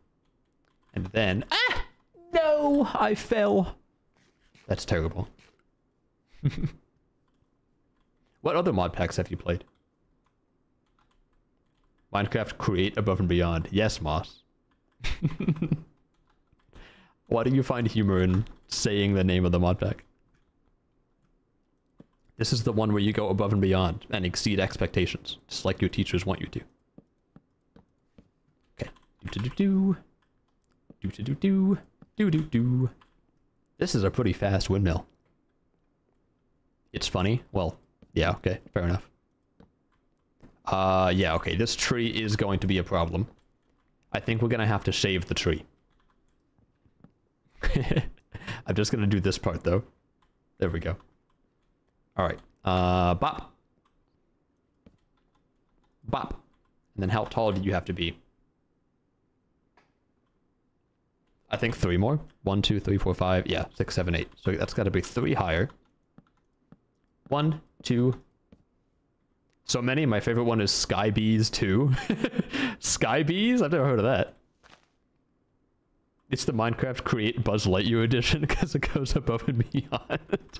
and then ah, no, I fell. That's terrible. [LAUGHS] What other mod packs have you played? Minecraft Create Above and Beyond. Yes, Moss. [LAUGHS] Why do you find humor in saying the name of the mod pack? This is the one where you go above and beyond and exceed expectations, just like your teachers want you to. Okay. Do do do do. Do do do do. Do do do. This is a pretty fast windmill. It's funny. Well, yeah, okay, fair enough. Uh, yeah, okay, this tree is going to be a problem. I think we're gonna have to shave the tree. [LAUGHS] I'm just gonna do this part, though. There we go. Alright, uh, bop. Bop. And then how tall do you have to be? I think three more. One, two, three, four, five. Yeah, six, seven, eight. So that's got to be three higher. One, two. So many. My favorite one is Sky Bees 2. [LAUGHS] Sky Bees? I've never heard of that. It's the Minecraft Create Buzz Lightyear edition [LAUGHS] because it goes above and beyond.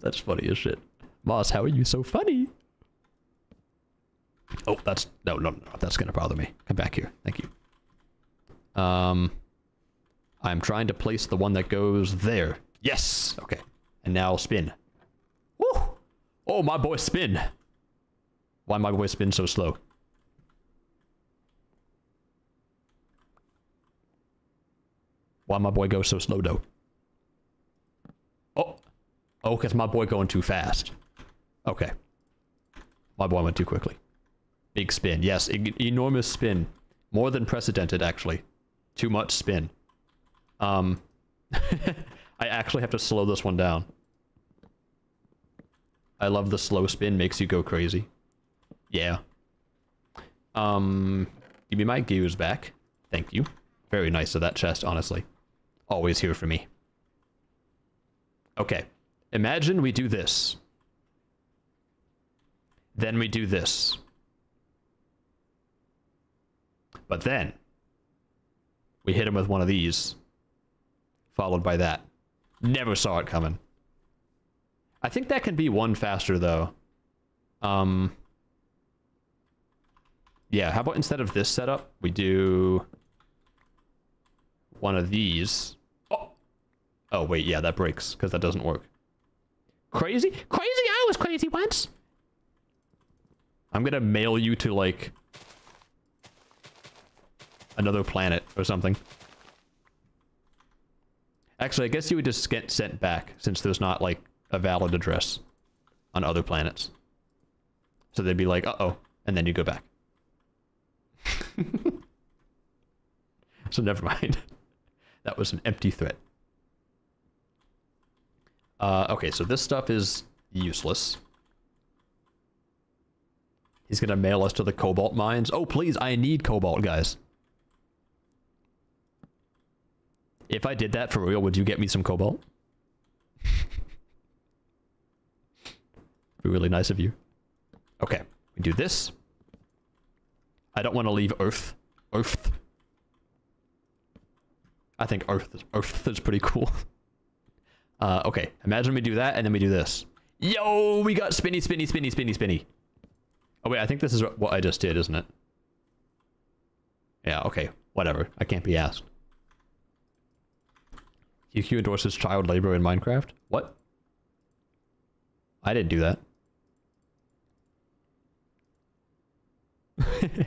That's funny as shit. Moss, how are you so funny? Oh, that's no, no, no. That's gonna bother me. Come back here. Thank you. Um, I'm trying to place the one that goes there. Yes. Okay. And now spin. Woo! Oh, my boy spin. Why my boy spin so slow? Why my boy go so slow though? Oh. Oh, because my boy going too fast. Okay. My boy went too quickly. Big spin. Yes, e enormous spin. More than precedented, actually. Too much spin. Um, [LAUGHS] I actually have to slow this one down. I love the slow spin, makes you go crazy. Yeah. Um, give me my gears back. Thank you. Very nice of that chest, honestly. Always here for me. Okay. Imagine we do this. Then we do this. But then, we hit him with one of these, followed by that. Never saw it coming. I think that can be one faster though. Um. Yeah, how about instead of this setup, we do one of these. Oh, oh wait, yeah, that breaks because that doesn't work. Crazy, crazy! I was crazy once. I'm gonna mail you to like another planet or something. Actually, I guess you would just get sent back since there's not like a valid address on other planets. So they'd be like, uh-oh, and then you go back. [LAUGHS] so never mind. [LAUGHS] that was an empty threat. Uh, okay, so this stuff is useless. He's gonna mail us to the cobalt mines. Oh, please, I need cobalt, guys. If I did that for real, would you get me some cobalt? Be really nice of you. Okay, we do this. I don't want to leave Earth. Earth. I think Earth is, Earth is pretty cool. [LAUGHS] Uh, okay, imagine we do that and then we do this. Yo, we got spinny, spinny, spinny, spinny, spinny. Oh wait, I think this is what I just did, isn't it? Yeah, okay, whatever. I can't be asked. QQ endorses child labor in Minecraft? What? I didn't do that. [LAUGHS]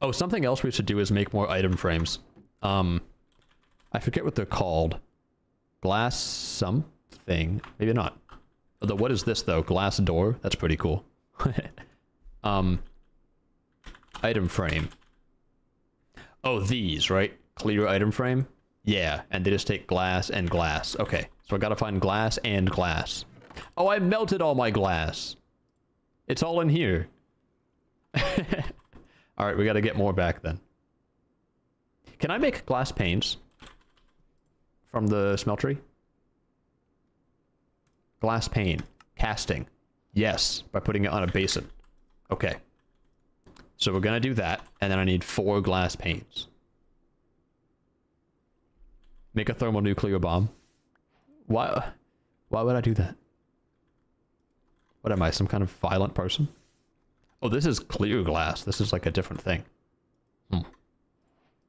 oh, something else we should do is make more item frames. Um, I forget what they're called. Glass something. Maybe not. Although, what is this, though? Glass door? That's pretty cool. [LAUGHS] um, item frame. Oh, these, right? Clear item frame? Yeah, and they just take glass and glass. Okay, so I gotta find glass and glass. Oh, I melted all my glass. It's all in here. [LAUGHS] Alright, we gotta get more back then. Can I make glass panes? From the smeltery? Glass pane. Casting. Yes, by putting it on a basin. Okay. So we're gonna do that, and then I need four glass panes. Make a thermonuclear bomb. Why? Why would I do that? What am I, some kind of violent person? Oh, this is clear glass. This is like a different thing. Hmm.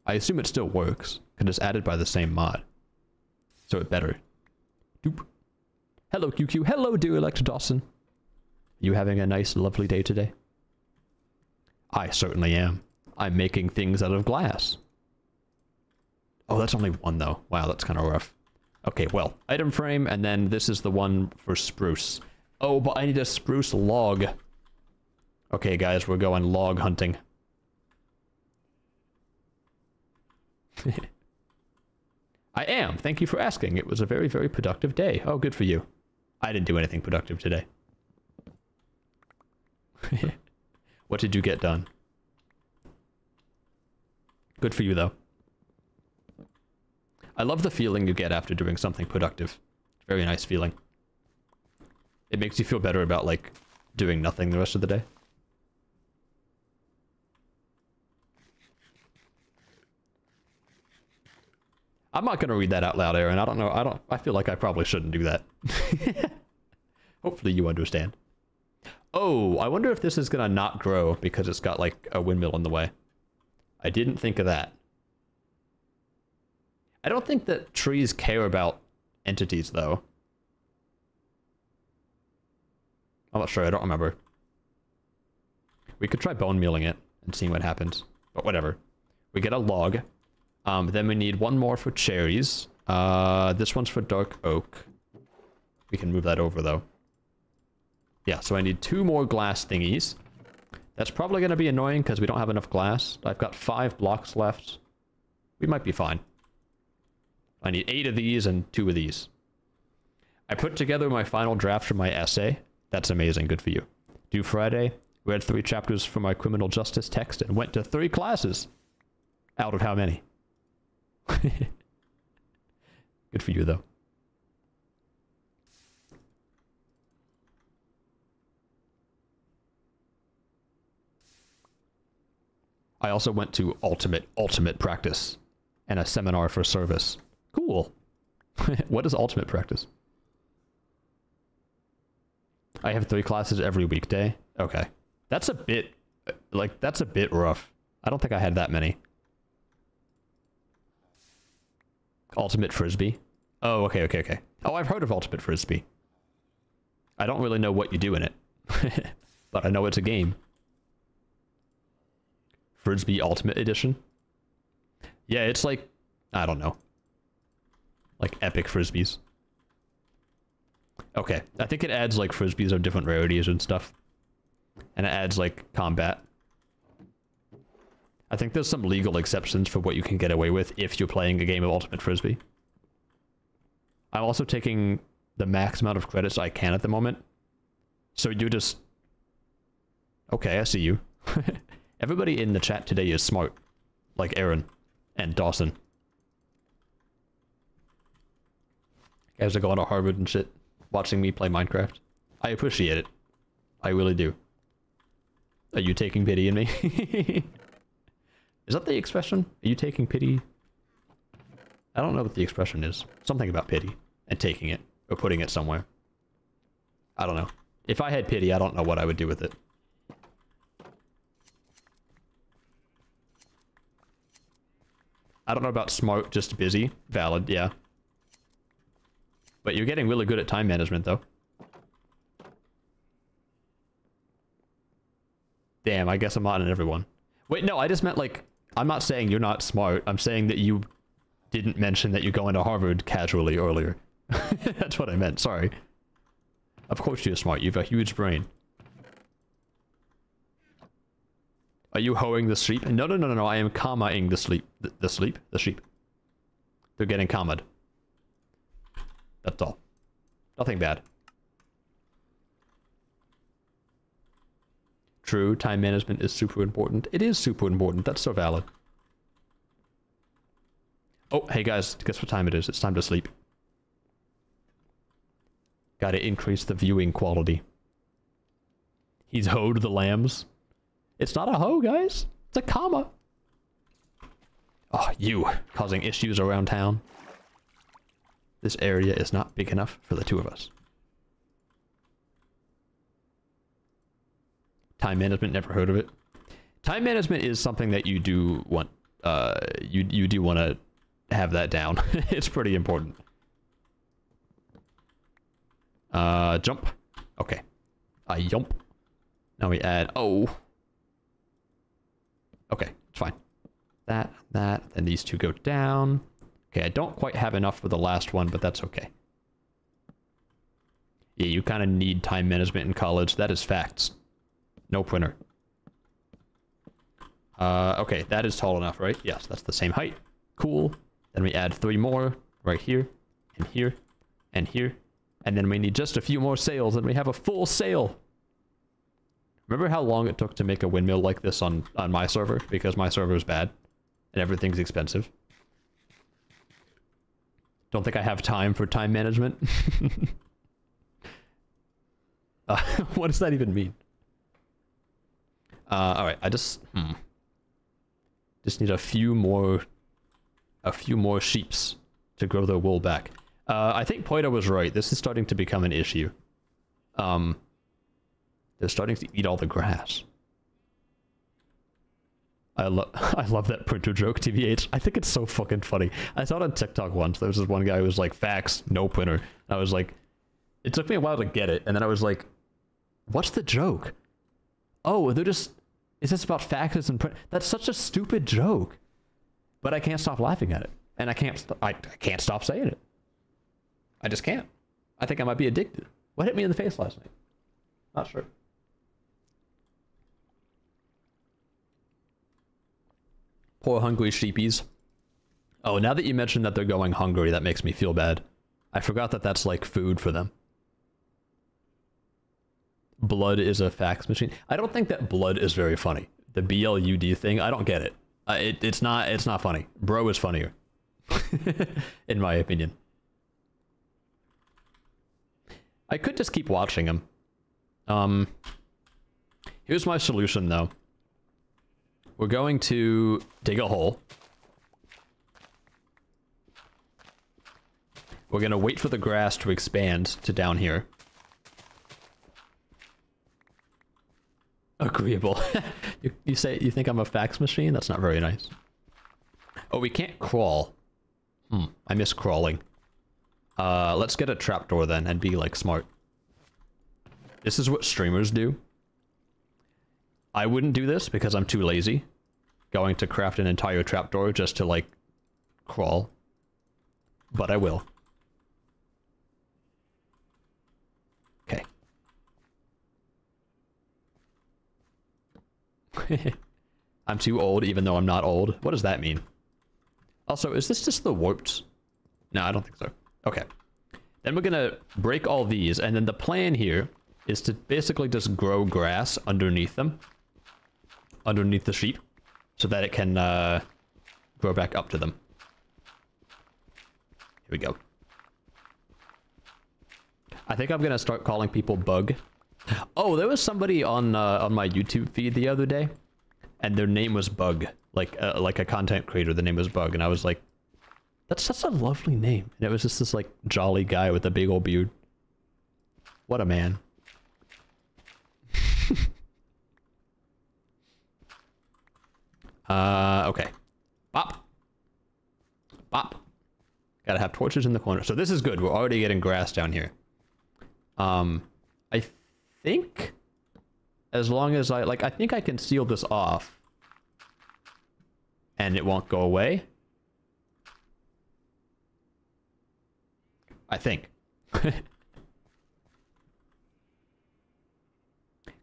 I assume it still works, because it's added by the same mod. So it better. Doop. Hello, QQ. Hello, dear Elector Dawson. You having a nice, lovely day today? I certainly am. I'm making things out of glass. Oh, that's only one, though. Wow, that's kind of rough. Okay, well, item frame, and then this is the one for spruce. Oh, but I need a spruce log. Okay, guys, we're going log hunting. [LAUGHS] I am. Thank you for asking. It was a very, very productive day. Oh, good for you. I didn't do anything productive today. [LAUGHS] what did you get done? Good for you, though. I love the feeling you get after doing something productive. Very nice feeling. It makes you feel better about, like, doing nothing the rest of the day. I'm not going to read that out loud, Aaron. I don't know. I don't. I feel like I probably shouldn't do that. [LAUGHS] Hopefully you understand. Oh, I wonder if this is going to not grow because it's got like a windmill in the way. I didn't think of that. I don't think that trees care about entities though. I'm not sure. I don't remember. We could try bone mealing it and seeing what happens. But whatever. We get a log. Um, then we need one more for cherries. Uh, this one's for dark oak. We can move that over, though. Yeah, so I need two more glass thingies. That's probably going to be annoying because we don't have enough glass. I've got five blocks left. We might be fine. I need eight of these and two of these. I put together my final draft for my essay. That's amazing. Good for you. Due Friday. Read three chapters from my criminal justice text and went to three classes. Out of how many? [LAUGHS] Good for you, though. I also went to ultimate, ultimate practice and a seminar for service. Cool. [LAUGHS] what is ultimate practice? I have three classes every weekday. Okay. That's a bit like that's a bit rough. I don't think I had that many. Ultimate Frisbee. Oh, okay, okay, okay. Oh, I've heard of Ultimate Frisbee. I don't really know what you do in it. [LAUGHS] but I know it's a game. Frisbee Ultimate Edition. Yeah, it's like I don't know. Like epic frisbees. Okay, I think it adds like frisbees of different rarities and stuff. And it adds like combat. I think there's some legal exceptions for what you can get away with if you're playing a game of Ultimate Frisbee. I'm also taking the max amount of credits I can at the moment. So you just... Okay, I see you. [LAUGHS] Everybody in the chat today is smart. Like Aaron and Dawson. Guys are going to Harvard and shit, watching me play Minecraft. I appreciate it. I really do. Are you taking pity in me? [LAUGHS] is that the expression? Are you taking pity? I don't know what the expression is. Something about pity and taking it or putting it somewhere. I don't know. If I had pity, I don't know what I would do with it. I don't know about smart, just busy. Valid, yeah. But you're getting really good at time management, though. Damn, I guess I'm not in everyone. Wait, no, I just meant, like, I'm not saying you're not smart. I'm saying that you didn't mention that you're going to Harvard casually earlier. [LAUGHS] That's what I meant, sorry. Of course you're smart, you have a huge brain. Are you hoeing the sheep? No, no, no, no, no. I am comma-ing the sleep. The, the sleep? The sheep. They're getting commaed. That's all. Nothing bad. True, time management is super important. It is super important. That's so valid. Oh, hey guys, guess what time it is? It's time to sleep. Gotta increase the viewing quality. He's hoed the lambs. It's not a hoe, guys. It's a comma. Oh, you causing issues around town. This area is not big enough for the two of us. Time management, never heard of it. Time management is something that you do want, uh, you, you do want to have that down. [LAUGHS] it's pretty important. Uh, jump. Okay. A jump. Now we add, oh, Okay, it's fine. That, that, then these two go down. Okay, I don't quite have enough for the last one, but that's okay. Yeah, you kind of need time management in college. That is facts. No printer. Uh, okay, that is tall enough, right? Yes, that's the same height. Cool. Then we add three more right here, and here, and here. And then we need just a few more sails, and we have a full sail. Remember how long it took to make a windmill like this on, on my server? Because my server is bad. And everything's expensive. Don't think I have time for time management. [LAUGHS] uh, [LAUGHS] what does that even mean? Uh, alright, I just... Hmm. Just need a few more... A few more sheeps to grow their wool back. Uh, I think Poita was right. This is starting to become an issue. Um, they're starting to eat all the grass. I love [LAUGHS] I love that printer joke, TVH. I think it's so fucking funny. I saw it on TikTok once. There was this one guy who was like, facts, no printer. I was like, it took me a while to get it, and then I was like, what's the joke? Oh, they're just, is this about faxes and print? That's such a stupid joke. But I can't stop laughing at it. And I can't, I, I can't stop saying it. I just can't. I think I might be addicted. What hit me in the face last night? Not sure. Poor hungry sheepies. Oh, now that you mentioned that they're going hungry, that makes me feel bad. I forgot that that's like food for them. Blood is a fax machine. I don't think that blood is very funny. The BLUD thing, I don't get it. Uh, it it's not it's not funny. Bro is funnier. [LAUGHS] In my opinion. I could just keep watching him. Um Here's my solution though. We're going to dig a hole. We're gonna wait for the grass to expand to down here. Agreeable. [LAUGHS] you, you say you think I'm a fax machine? That's not very nice. Oh, we can't crawl. Hmm, I miss crawling. Uh, let's get a trapdoor then and be like smart. This is what streamers do. I wouldn't do this because I'm too lazy. Going to craft an entire trapdoor just to like crawl. But I will. Okay. [LAUGHS] I'm too old even though I'm not old. What does that mean? Also, is this just the warped? No, I don't think so. Okay. Then we're gonna break all these, and then the plan here is to basically just grow grass underneath them. Underneath the sheep. So that it can uh, grow back up to them. Here we go. I think I'm gonna start calling people Bug. Oh, there was somebody on uh, on my YouTube feed the other day, and their name was Bug, like uh, like a content creator. The name was Bug, and I was like, "That's such a lovely name." And it was just this like jolly guy with a big old beard. What a man. [LAUGHS] uh, okay. Bop. Bop. Gotta have torches in the corner. So this is good. We're already getting grass down here. Um, I think as long as I, like, I think I can seal this off and it won't go away. I think. [LAUGHS]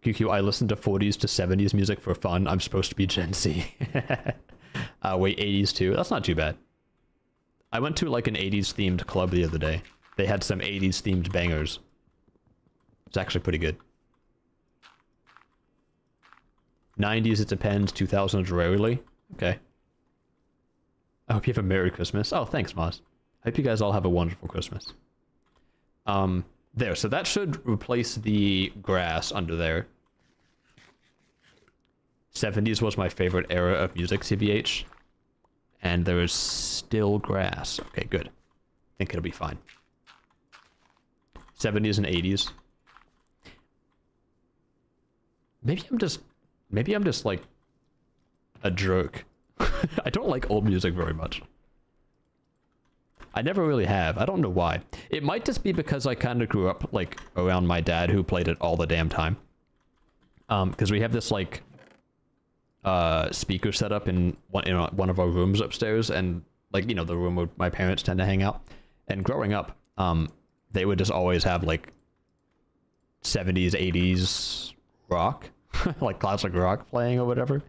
QQ, I listen to 40s to 70s music for fun. I'm supposed to be Gen Z. [LAUGHS] uh, wait, 80s too. That's not too bad. I went to like an 80s themed club the other day. They had some 80s themed bangers. It's actually pretty good. 90s, it depends. 2000s, rarely. Okay. I hope you have a Merry Christmas. Oh, thanks, Moz. I hope you guys all have a wonderful Christmas. Um, there. So that should replace the grass under there. 70s was my favorite era of music, CBH. And there is still grass. Okay, good. I think it'll be fine. 70s and 80s. Maybe I'm just... Maybe I'm just, like, a jerk. [LAUGHS] I don't like old music very much. I never really have. I don't know why. It might just be because I kind of grew up, like, around my dad who played it all the damn time. Um, because we have this, like, uh, speaker set up in one, in one of our rooms upstairs, and, like, you know, the room where my parents tend to hang out. And growing up, um, they would just always have, like, 70s, 80s rock, [LAUGHS] like classic rock playing or whatever.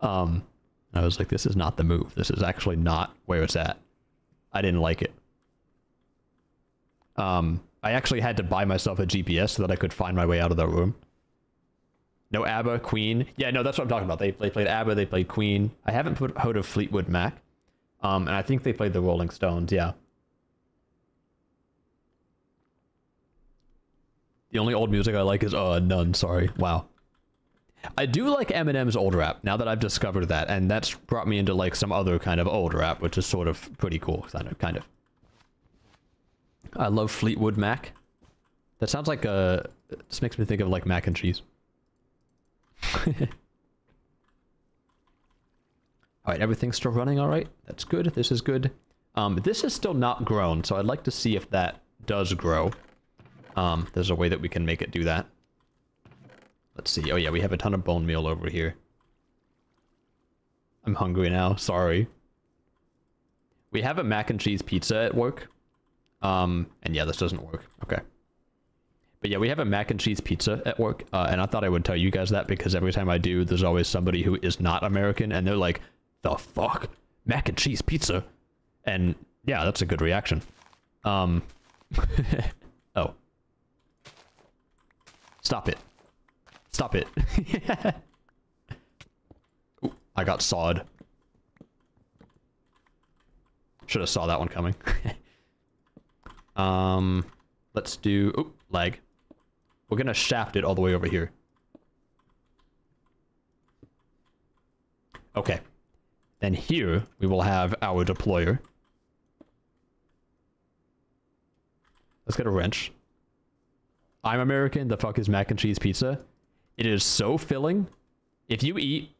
Um, I was like, this is not the move. This is actually not where it's at. I didn't like it. Um, I actually had to buy myself a GPS so that I could find my way out of the room. No ABBA, Queen. Yeah, no, that's what I'm talking about. They, they played ABBA, they played Queen. I haven't put, heard of Fleetwood Mac. Um, and I think they played the Rolling Stones, yeah. The only old music I like is, uh, none, sorry. Wow. I do like Eminem's old rap, now that I've discovered that, and that's brought me into, like, some other kind of old rap, which is sort of pretty cool, kind of. kind of. I love Fleetwood Mac. That sounds like a... This makes me think of, like, mac and cheese. [LAUGHS] alright, everything's still running alright. That's good, this is good. Um, this is still not grown, so I'd like to see if that does grow. Um, there's a way that we can make it do that. Let's see. Oh yeah, we have a ton of bone meal over here. I'm hungry now. Sorry. We have a mac and cheese pizza at work. Um, and yeah, this doesn't work. Okay. But yeah, we have a mac and cheese pizza at work, uh, and I thought I would tell you guys that because every time I do, there's always somebody who is not American, and they're like, the fuck? Mac and cheese pizza? And yeah, that's a good reaction. Um, [LAUGHS] oh. Stop it. Stop it. [LAUGHS] Ooh, I got sawed. Should have saw that one coming. [LAUGHS] um, let's do... Oop, lag. We're gonna shaft it all the way over here. Okay. Then here, we will have our deployer. Let's get a wrench. I'm American. The fuck is mac and cheese pizza? It is so filling. If you eat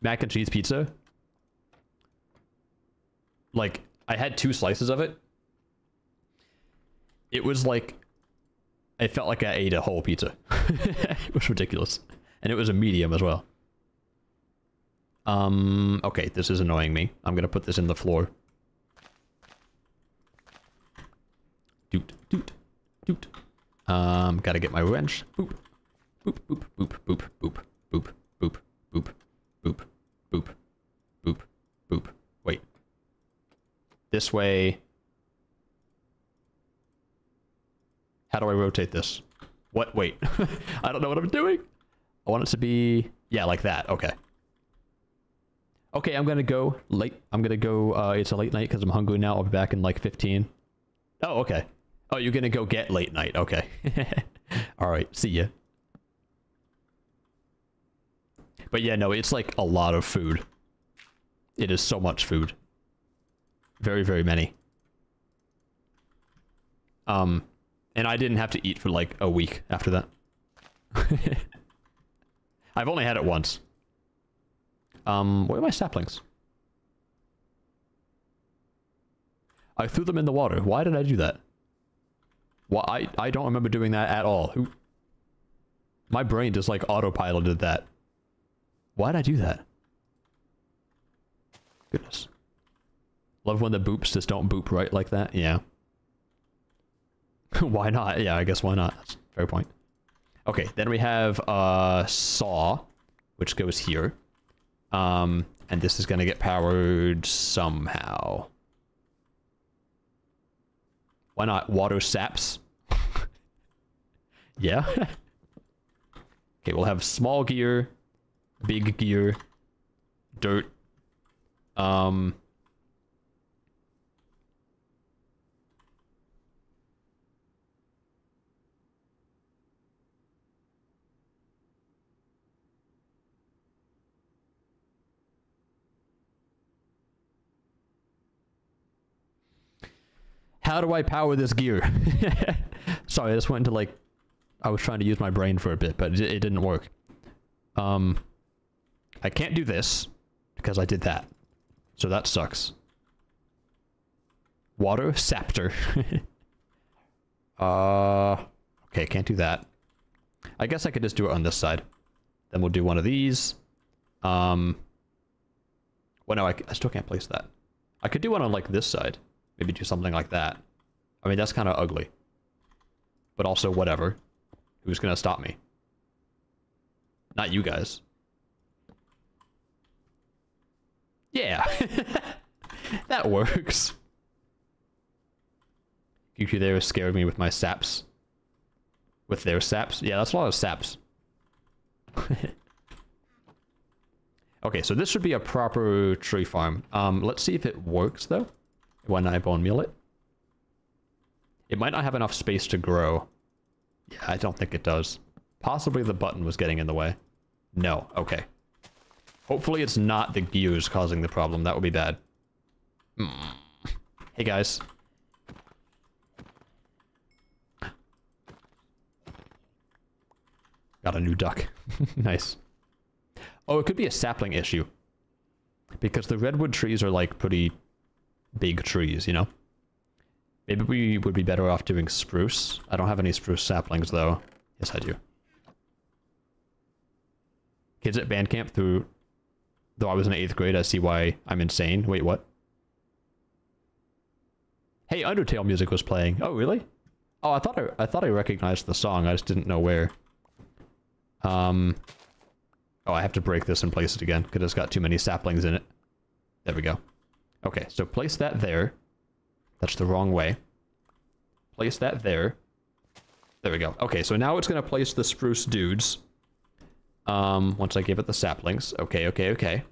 mac and cheese pizza, like I had two slices of it. It was like I felt like I ate a whole pizza. [LAUGHS] it was ridiculous. And it was a medium as well. Um okay, this is annoying me. I'm to put this in the floor. Doot doot doot. Um got to get my wrench. Boop. Boop boop boop boop boop boop boop boop boop boop boop boop. Wait. This way. How do I rotate this? What? Wait. I don't know what I'm doing. I want it to be... Yeah, like that. Okay. Okay, I'm gonna go late. I'm gonna go... Uh, it's a late night because I'm hungry now. I'll be back in like 15. Oh, okay. Oh, you're gonna go get late night. Okay. Alright, see ya. But yeah, no, it's like a lot of food. It is so much food. Very, very many. Um, and I didn't have to eat for like a week after that. [LAUGHS] I've only had it once. Um, where are my saplings? I threw them in the water. Why did I do that? Well, I, I don't remember doing that at all. Who? My brain just like autopiloted that. Why did I do that? Goodness. Love when the boops just don't boop right like that. Yeah. [LAUGHS] why not? Yeah, I guess why not? That's a fair point. Okay, then we have uh saw, which goes here. Um, and this is gonna get powered somehow. Why not? Water saps. [LAUGHS] yeah. [LAUGHS] okay, we'll have small gear, big gear, dirt. Um, How do I power this gear? [LAUGHS] Sorry, I just went into like... I was trying to use my brain for a bit, but it, it didn't work. Um, I can't do this because I did that. So that sucks. Water Scepter. [LAUGHS] uh, okay, can't do that. I guess I could just do it on this side. Then we'll do one of these. Um, well, no, I, I still can't place that. I could do one on like this side. Maybe do something like that. I mean, that's kind of ugly. But also, whatever. Who's gonna stop me? Not you guys. Yeah. [LAUGHS] that works. QQ there scared me with my saps. With their saps? Yeah, that's a lot of saps. [LAUGHS] okay, so this should be a proper tree farm. Um, let's see if it works, though when I bone meal it. It might not have enough space to grow. Yeah, I don't think it does. Possibly the button was getting in the way. No, okay. Hopefully it's not the gears causing the problem. That would be bad. Mm. Hey guys. Got a new duck. [LAUGHS] nice. Oh, it could be a sapling issue. Because the redwood trees are like pretty big trees, you know? Maybe we would be better off doing spruce. I don't have any spruce saplings, though. Yes, I do. Kids at band camp through... Though I was in 8th grade, I see why I'm insane. Wait, what? Hey, Undertale music was playing. Oh, really? Oh, I thought I, I thought I recognized the song. I just didn't know where. Um... Oh, I have to break this and place it again, because it's got too many saplings in it. There we go. Okay, so place that there. That's the wrong way. Place that there. There we go. Okay, so now it's going to place the spruce dudes. Um, once I give it the saplings. Okay, okay, okay.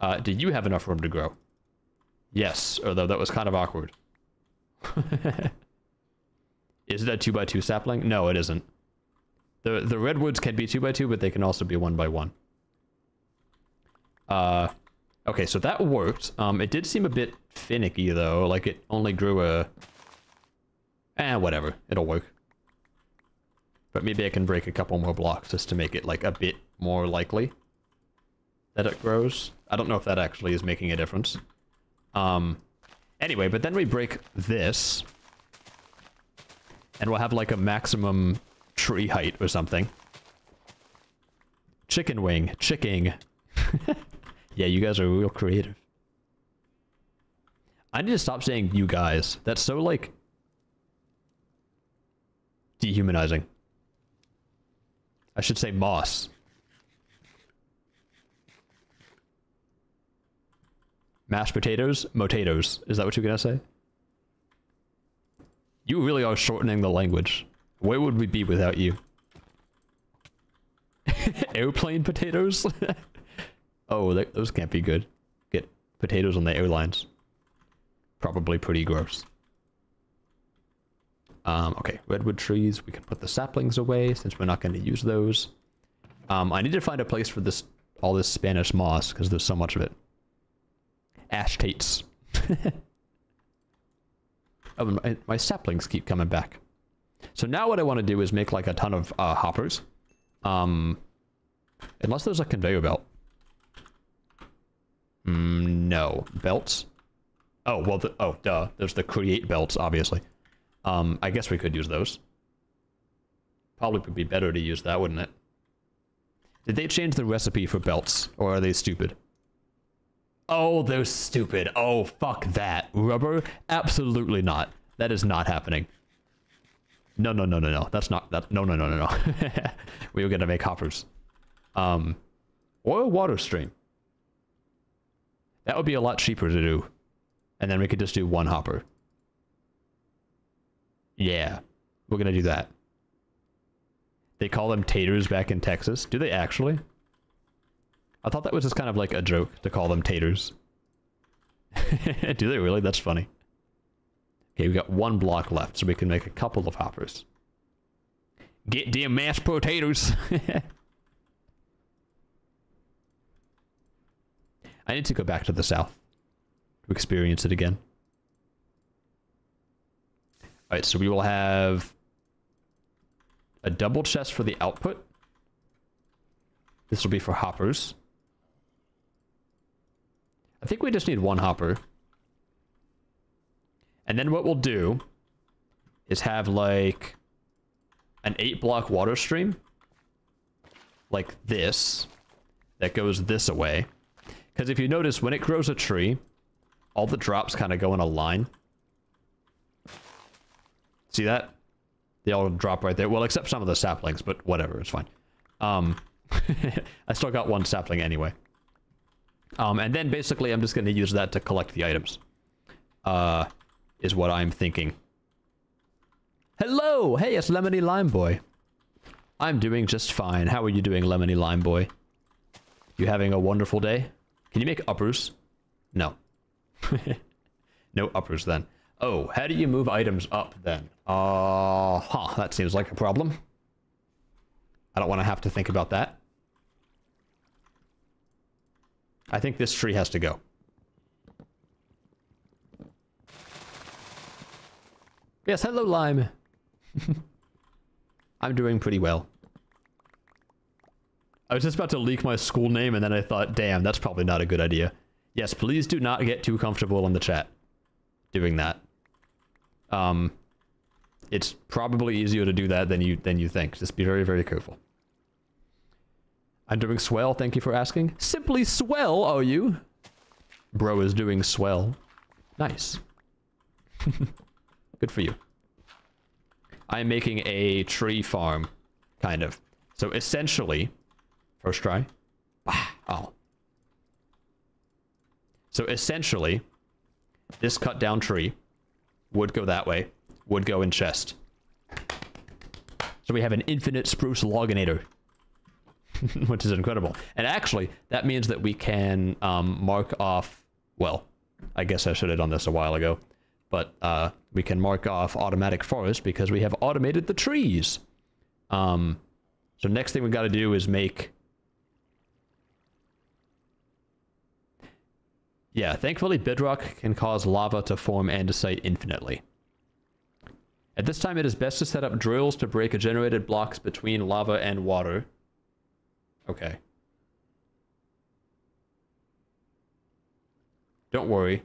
Uh, do you have enough room to grow? Yes, although that was kind of awkward. [LAUGHS] Is it a 2 by 2 sapling? No, it isn't. The the redwoods can be 2 by 2 but they can also be 1 by 1 Uh, Okay, so that worked. Um, it did seem a bit finicky though, like it only grew a Eh, whatever. It'll work. But maybe I can break a couple more blocks just to make it like a bit more likely that it grows. I don't know if that actually is making a difference. Um, anyway, but then we break this. And we'll have like a maximum tree height or something. Chicken wing. Chicking. [LAUGHS] yeah, you guys are real creative. I need to stop saying you guys. That's so like dehumanizing. I should say moss. Mashed potatoes, potatoes. Is that what you're gonna say? You really are shortening the language. Where would we be without you? [LAUGHS] Airplane potatoes? [LAUGHS] oh, th those can't be good. Get potatoes on the airlines. Probably pretty gross. Um, okay, redwood trees. We can put the saplings away since we're not going to use those. Um, I need to find a place for this all this Spanish moss because there's so much of it. Ashtates. [LAUGHS] oh, my, my, saplings keep coming back. So now what I want to do is make like a ton of uh, hoppers. Um, unless there's a conveyor belt. Mm, no. Belts? Oh, well, the, oh, duh. There's the create belts, obviously. Um, I guess we could use those. Probably would be better to use that, wouldn't it? Did they change the recipe for belts, or are they stupid? Oh, they're stupid. Oh, fuck that. Rubber? Absolutely not. That is not happening. No, no, no, no, no. That's not that. No, no, no, no, no. [LAUGHS] we were gonna make hoppers. Um, oil water stream. That would be a lot cheaper to do, and then we could just do one hopper. Yeah, we're gonna do that. They call them taters back in Texas. Do they actually? I thought that was just kind of like a joke to call them taters. [LAUGHS] do they really? That's funny. Okay, we got one block left, so we can make a couple of hoppers. Get them mashed potatoes. [LAUGHS] I need to go back to the south to experience it again. Alright, so we will have a double chest for the output. This will be for hoppers. I think we just need one hopper. And then what we'll do is have like an eight block water stream like this that goes this away. Because if you notice, when it grows a tree, all the drops kind of go in a line. See that? They all drop right there. Well, except some of the saplings, but whatever, it's fine. Um, [LAUGHS] I still got one sapling anyway. Um, and then basically I'm just going to use that to collect the items. Uh, is what I'm thinking. Hello! Hey, it's Lemony Lime Boy. I'm doing just fine. How are you doing, Lemony Lime Boy? You having a wonderful day? Can you make uppers? No. [LAUGHS] no uppers then. Oh, how do you move items up then? Uh, huh, that seems like a problem. I don't want to have to think about that. I think this tree has to go. Yes, hello, Lime. [LAUGHS] I'm doing pretty well. I was just about to leak my school name and then I thought, damn, that's probably not a good idea. Yes, please do not get too comfortable in the chat doing that. Um, it's probably easier to do that than you than you think. Just be very, very careful. I'm doing swell, thank you for asking. Simply swell, are you? Bro is doing swell. Nice. [LAUGHS] Good for you. I'm making a tree farm, kind of. So essentially, first try. Oh. So essentially, this cut down tree would go that way, would go in chest. So we have an infinite spruce loginator. [LAUGHS] which is incredible. And actually, that means that we can um, mark off, well, I guess I should have done this a while ago, but uh, we can mark off automatic forest because we have automated the trees. Um, so next thing we got to do is make... Yeah, thankfully bedrock can cause lava to form andesite infinitely. At this time, it is best to set up drills to break generated blocks between lava and water. Okay. Don't worry.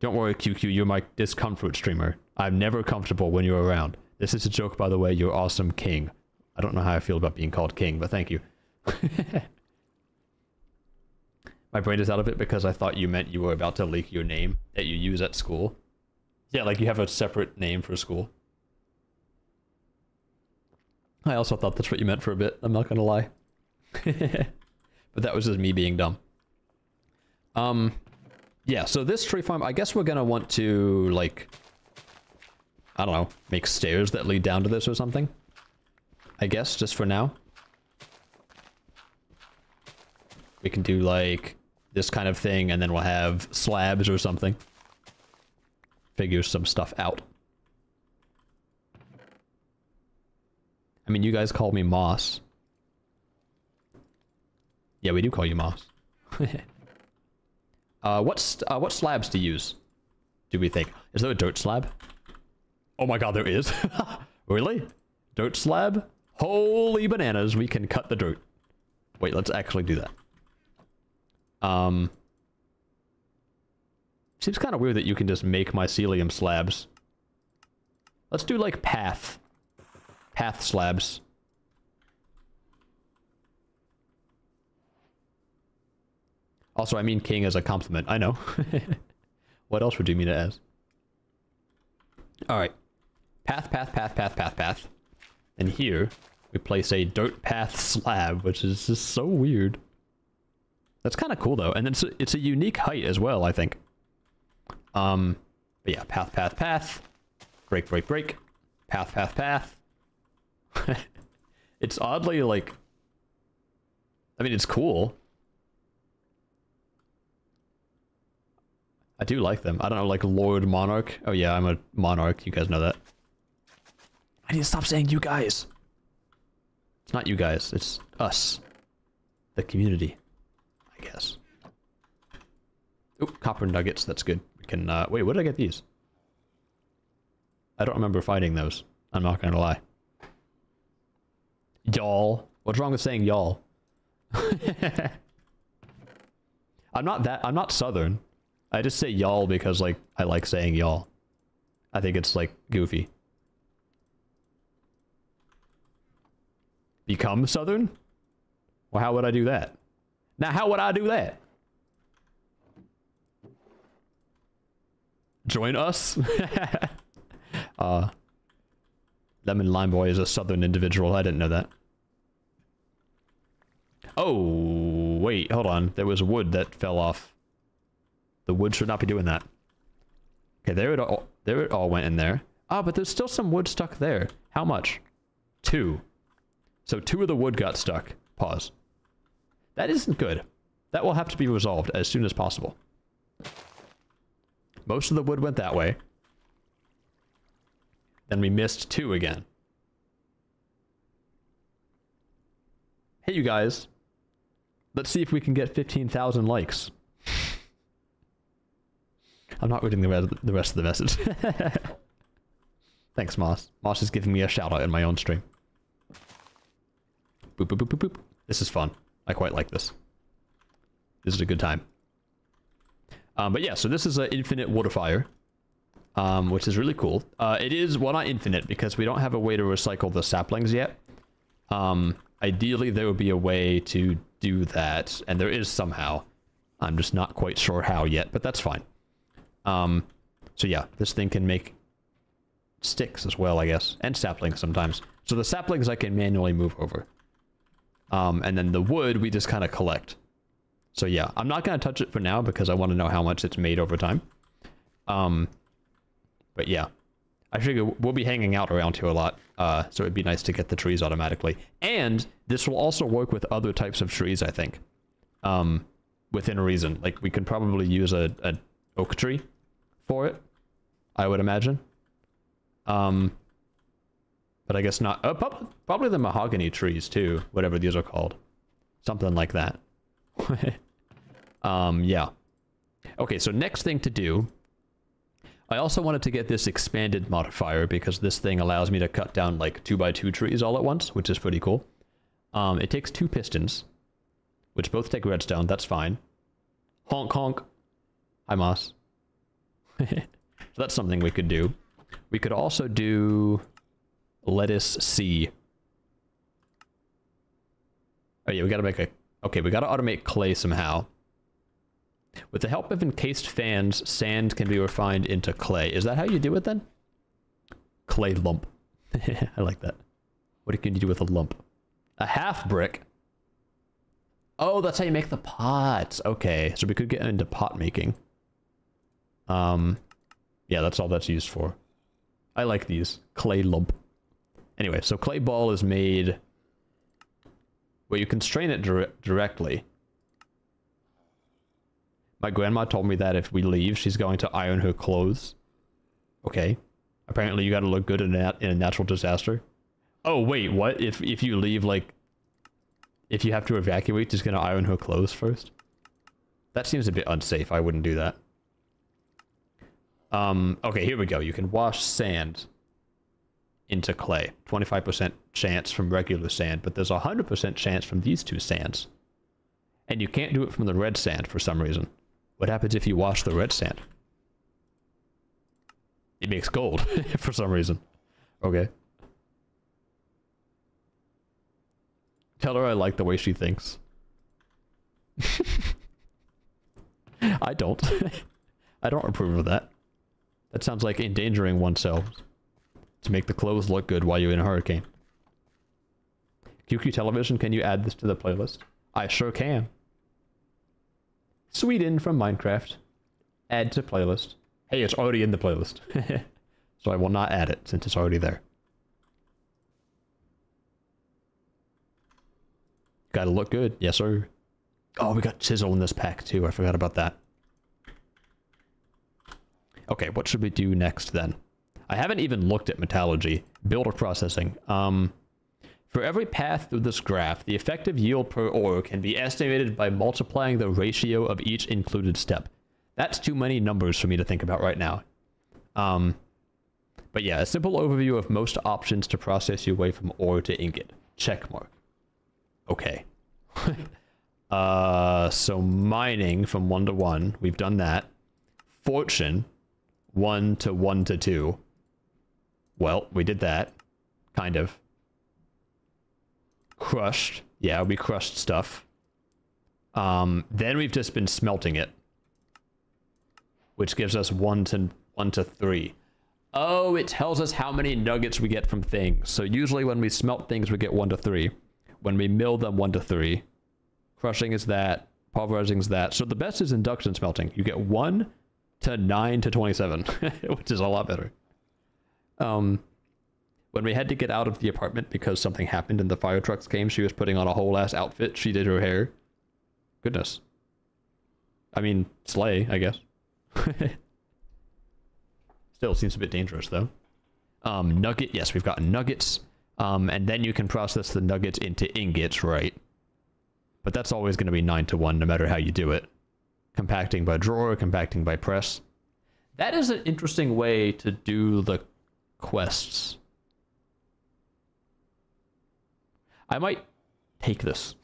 Don't worry, QQ, you're my discomfort streamer. I'm never comfortable when you're around. This is a joke, by the way, you're awesome king. I don't know how I feel about being called king, but thank you. [LAUGHS] my brain is out of it because I thought you meant you were about to leak your name that you use at school. Yeah, like you have a separate name for school. I also thought that's what you meant for a bit, I'm not gonna lie. [LAUGHS] but that was just me being dumb. Um, yeah, so this tree farm, I guess we're gonna want to, like, I don't know, make stairs that lead down to this or something. I guess, just for now. We can do, like, this kind of thing, and then we'll have slabs or something. Figure some stuff out. I mean, you guys call me Moss. Yeah, we do call you Moss. [LAUGHS] uh, uh, what slabs to use? Do we think? Is there a dirt slab? Oh my god, there is. [LAUGHS] really? Dirt slab? Holy bananas, we can cut the dirt. Wait, let's actually do that. Um, seems kind of weird that you can just make mycelium slabs. Let's do like path. Path slabs. Also, I mean king as a compliment. I know. [LAUGHS] what else would you mean it as? Alright. Path, path, path, path, path, path. And here, we place a dirt path slab, which is just so weird. That's kind of cool, though. And it's a, it's a unique height as well, I think. Um, but yeah, path, path, path. Break, break, break. Path, path, path. [LAUGHS] it's oddly, like... I mean, it's cool. I do like them. I don't know, like Lord Monarch. Oh yeah, I'm a monarch. You guys know that. I need to stop saying you guys. It's not you guys. It's us. The community. Guess. Oop, copper nuggets. That's good. We can, uh, wait, where did I get these? I don't remember finding those. I'm not gonna lie. Y'all. What's wrong with saying y'all? [LAUGHS] I'm not that, I'm not southern. I just say y'all because, like, I like saying y'all. I think it's, like, goofy. Become Southern? Well, how would I do that? Now, how would I do that? Join us? [LAUGHS] uh, Lemon Lime Boy is a Southern individual. I didn't know that. Oh, wait, hold on. There was wood that fell off. The wood should not be doing that. Okay, there it all, there it all went in there. Ah, but there's still some wood stuck there. How much? Two. So two of the wood got stuck. Pause. That isn't good. That will have to be resolved as soon as possible. Most of the wood went that way. Then we missed two again. Hey, you guys. Let's see if we can get 15,000 likes. [LAUGHS] I'm not reading the, rest of the message. [LAUGHS] Thanks, Moss. Moss is giving me a shout out in my own stream. Boop, boop, boop, boop, boop. This is fun. I quite like this. This is a good time. Um, but yeah, so this is an infinite water fire, um, which is really cool. Uh, it is, well, not infinite, because we don't have a way to recycle the saplings yet. Um, ideally, there would be a way to do that, and there is somehow. I'm just not quite sure how yet, but that's fine. Um, so yeah, this thing can make sticks as well, I guess, and saplings sometimes. So the saplings I can manually move over. Um, and then the wood we just kind of collect. So yeah, I'm not going to touch it for now because I want to know how much it's made over time. Um, but yeah, I figure we'll be hanging out around here a lot, uh, so it'd be nice to get the trees automatically. And this will also work with other types of trees, I think, um, within a reason. Like we could probably use a, a oak tree for it, I would imagine. Um, but I guess not. Uh, probably the mahogany trees too, whatever these are called. Something like that. [LAUGHS] um, yeah. Okay, so next thing to do. I also wanted to get this expanded modifier because this thing allows me to cut down like 2 by 2 trees all at once, which is pretty cool. Um, it takes two pistons, which both take redstone. That's fine. Honk honk. Hi, Moss. [LAUGHS] so that's something we could do. We could also do lettuce C. Oh yeah, we gotta make a... Okay, we gotta automate clay somehow. With the help of encased fans, sand can be refined into clay. Is that how you do it then? Clay lump. [LAUGHS] I like that. What can you do with a lump? A half brick? Oh, that's how you make the pots. Okay, so we could get into pot making. Um, yeah, that's all that's used for. I like these. Clay lump. Anyway, so clay ball is made where you constrain it dire directly. My grandma told me that if we leave, she's going to iron her clothes. Okay. Apparently you gotta look good in a, in a natural disaster. Oh, wait, what? If, if you leave, like... If you have to evacuate, she's gonna iron her clothes first? That seems a bit unsafe. I wouldn't do that. Um, okay, here we go. You can wash sand into clay. 25% chance from regular sand, but there's a 100% chance from these two sands. And you can't do it from the red sand for some reason. What happens if you wash the red sand? It makes gold [LAUGHS] for some reason. Okay. Tell her I like the way she thinks. [LAUGHS] I don't. [LAUGHS] I don't approve of that. That sounds like endangering oneself to make the clothes look good while you're in a hurricane. QQ Television, can you add this to the playlist? I sure can. Sweden from Minecraft. Add to playlist. Hey, it's already in the playlist. [LAUGHS] so I will not add it since it's already there. Gotta look good. Yes, sir. Oh, we got chisel in this pack too. I forgot about that. Okay, what should we do next then? I haven't even looked at metallurgy. Builder processing. Um, for every path through this graph, the effective yield per ore can be estimated by multiplying the ratio of each included step. That's too many numbers for me to think about right now. Um, but yeah, a simple overview of most options to process your way from ore to ingot. Check mark. Okay. [LAUGHS] uh, so mining from 1 to 1, we've done that. Fortune, 1 to 1 to 2. Well, we did that. Kind of. Crushed. Yeah, we crushed stuff. Um, then we've just been smelting it. Which gives us 1 to 1 to 3. Oh, it tells us how many nuggets we get from things. So usually when we smelt things, we get 1 to 3. When we mill them, 1 to 3. Crushing is that. Pulverizing is that. So the best is induction smelting. You get 1 to 9 to 27, [LAUGHS] which is a lot better. Um, when we had to get out of the apartment because something happened and the fire trucks came, she was putting on a whole ass outfit. She did her hair. Goodness. I mean, slay, I guess. [LAUGHS] Still seems a bit dangerous though. Um, nugget, yes, we've got nuggets. Um, and then you can process the nuggets into ingots, right? But that's always going to be 9 to 1 no matter how you do it. Compacting by drawer, compacting by press. That is an interesting way to do the quests. I might take this.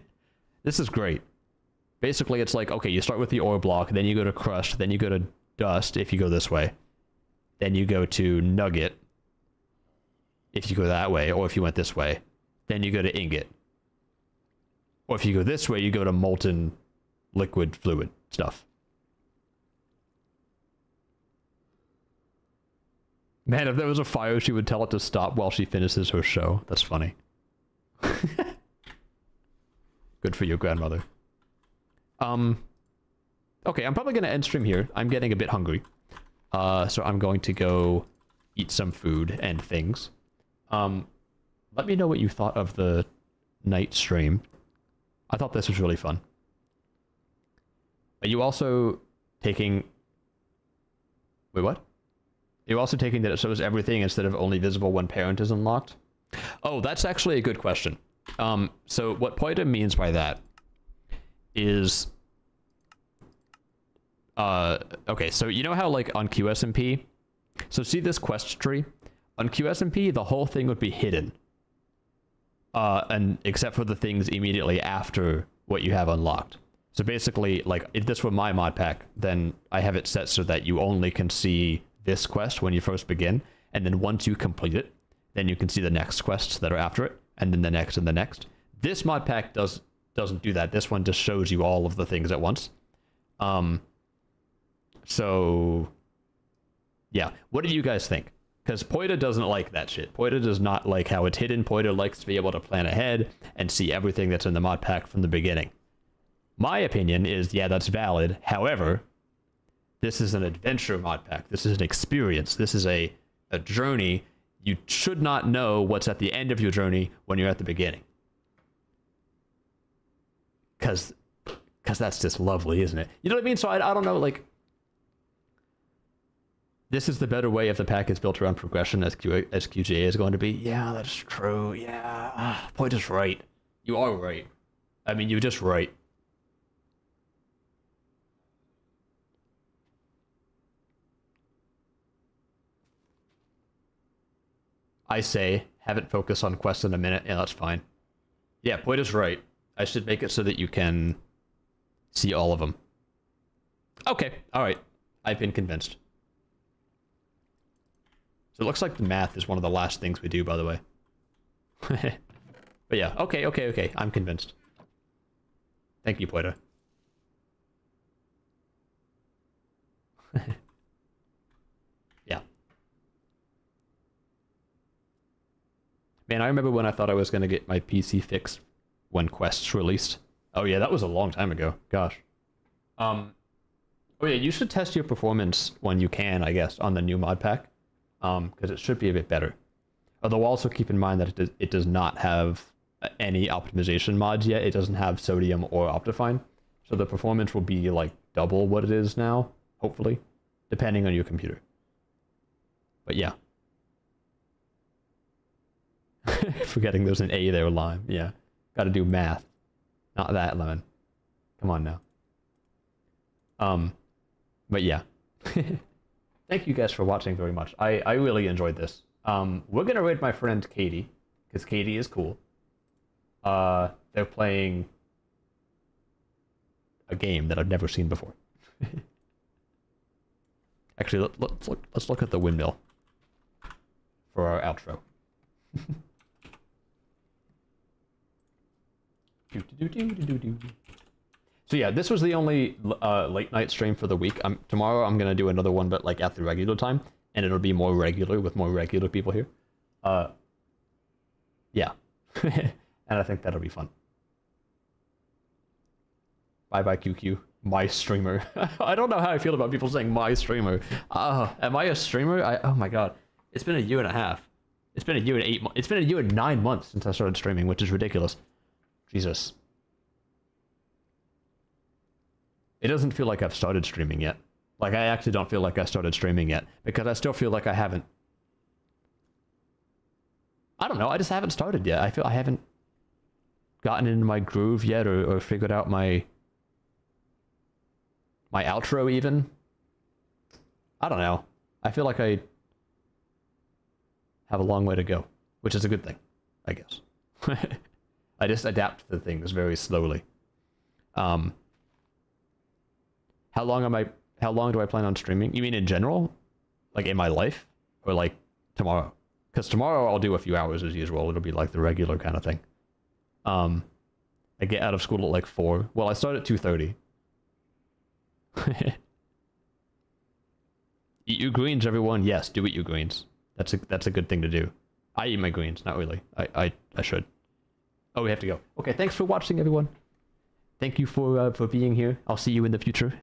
[LAUGHS] this is great. Basically, it's like, okay, you start with the ore block, then you go to crushed, then you go to dust if you go this way. Then you go to nugget if you go that way, or if you went this way. Then you go to ingot. Or if you go this way, you go to molten liquid fluid stuff. Man, if there was a fire, she would tell it to stop while she finishes her show. That's funny. [LAUGHS] Good for your grandmother. Um, okay, I'm probably going to end stream here. I'm getting a bit hungry. Uh, so I'm going to go eat some food and things. Um, let me know what you thought of the night stream. I thought this was really fun. Are you also taking... Wait, what? You're also taking that it shows everything instead of only visible when parent is unlocked? Oh, that's actually a good question. Um, so what Poita means by that is Uh, okay, so you know how like on QSMP, so see this quest tree on QSMP, the whole thing would be hidden. Uh, and except for the things immediately after what you have unlocked. So basically, like if this were my mod pack, then I have it set so that you only can see this quest when you first begin, and then once you complete it, then you can see the next quests that are after it, and then the next and the next. This mod pack does doesn't do that. This one just shows you all of the things at once. Um. So, yeah. What do you guys think? Because Poita doesn't like that shit. Poita does not like how it's hidden. Poita likes to be able to plan ahead and see everything that's in the mod pack from the beginning. My opinion is, yeah, that's valid. However, this is an adventure mod pack. This is an experience. This is a, a journey. You should not know what's at the end of your journey when you're at the beginning. Because because that's just lovely, isn't it? You know what I mean? So I, I don't know, like, this is the better way if the pack is built around progression as, Q, as QGA is going to be. Yeah, that's true. Yeah. Ah, Poita is right. You are right. I mean, you're just right. I say, have it focus on quests in a minute. Yeah, that's fine. Yeah, Poita is right. I should make it so that you can see all of them. Okay, alright. I've been convinced. So it looks like the math is one of the last things we do, by the way. [LAUGHS] but yeah, okay, okay, okay. I'm convinced. Thank you, Poita. [LAUGHS] yeah. Man, I remember when I thought I was going to get my PC fixed when Quests released. Oh yeah, that was a long time ago. Gosh. Um. Oh yeah, you should test your performance when you can, I guess, on the new mod pack, um, because it should be a bit better. Although also keep in mind that it does, it does not have uh, any optimization mods yet. It doesn't have Sodium or Optifine, so the performance will be like double what it is now, hopefully, depending on your computer. But yeah. [LAUGHS] Forgetting there's an A there, Lime. Yeah. Got to do math. Not that, Lemon. Come on now. Um, but yeah. [LAUGHS] Thank you guys for watching very much. I, I really enjoyed this. Um, we're gonna raid my friend Katie, because Katie is cool. Uh, they're playing a game that I've never seen before. [LAUGHS] Actually, let, let's look. Let's look at the windmill for our outro. So yeah, this was the only uh, late night stream for the week. Um, tomorrow I'm gonna do another one, but like at the regular time, and it'll be more regular with more regular people here. Uh, yeah, [LAUGHS] and I think that'll be fun. Bye bye QQ, my streamer. [LAUGHS] I don't know how I feel about people saying my streamer. Uh, am I a streamer? I oh my god, it's been a year and a half. It's been a year and eight. It's been a year and nine months since I started streaming, which is ridiculous. Jesus. It doesn't feel like I've started streaming yet. Like, I actually don't feel like I started streaming yet, because I still feel like I haven't... I don't know, I just haven't started yet. I feel I haven't gotten into my groove yet, or, or figured out my... my outro, even. I don't know. I feel like I have a long way to go, which is a good thing, I guess. [LAUGHS] I just adapt to things very slowly. Um, how long am I? How long do I plan on streaming? You mean in general, like in my life, or like tomorrow? Because tomorrow I'll do a few hours as usual. It'll be like the regular kind of thing. Um, I get out of school at like four. Well, I start at two thirty. [LAUGHS] eat your greens, everyone. Yes, do eat your greens. That's a that's a good thing to do. I eat my greens. Not really. I I, I should. Oh, we have to go. Okay, thanks for watching, everyone. Thank you for uh, for being here. I'll see you in the future.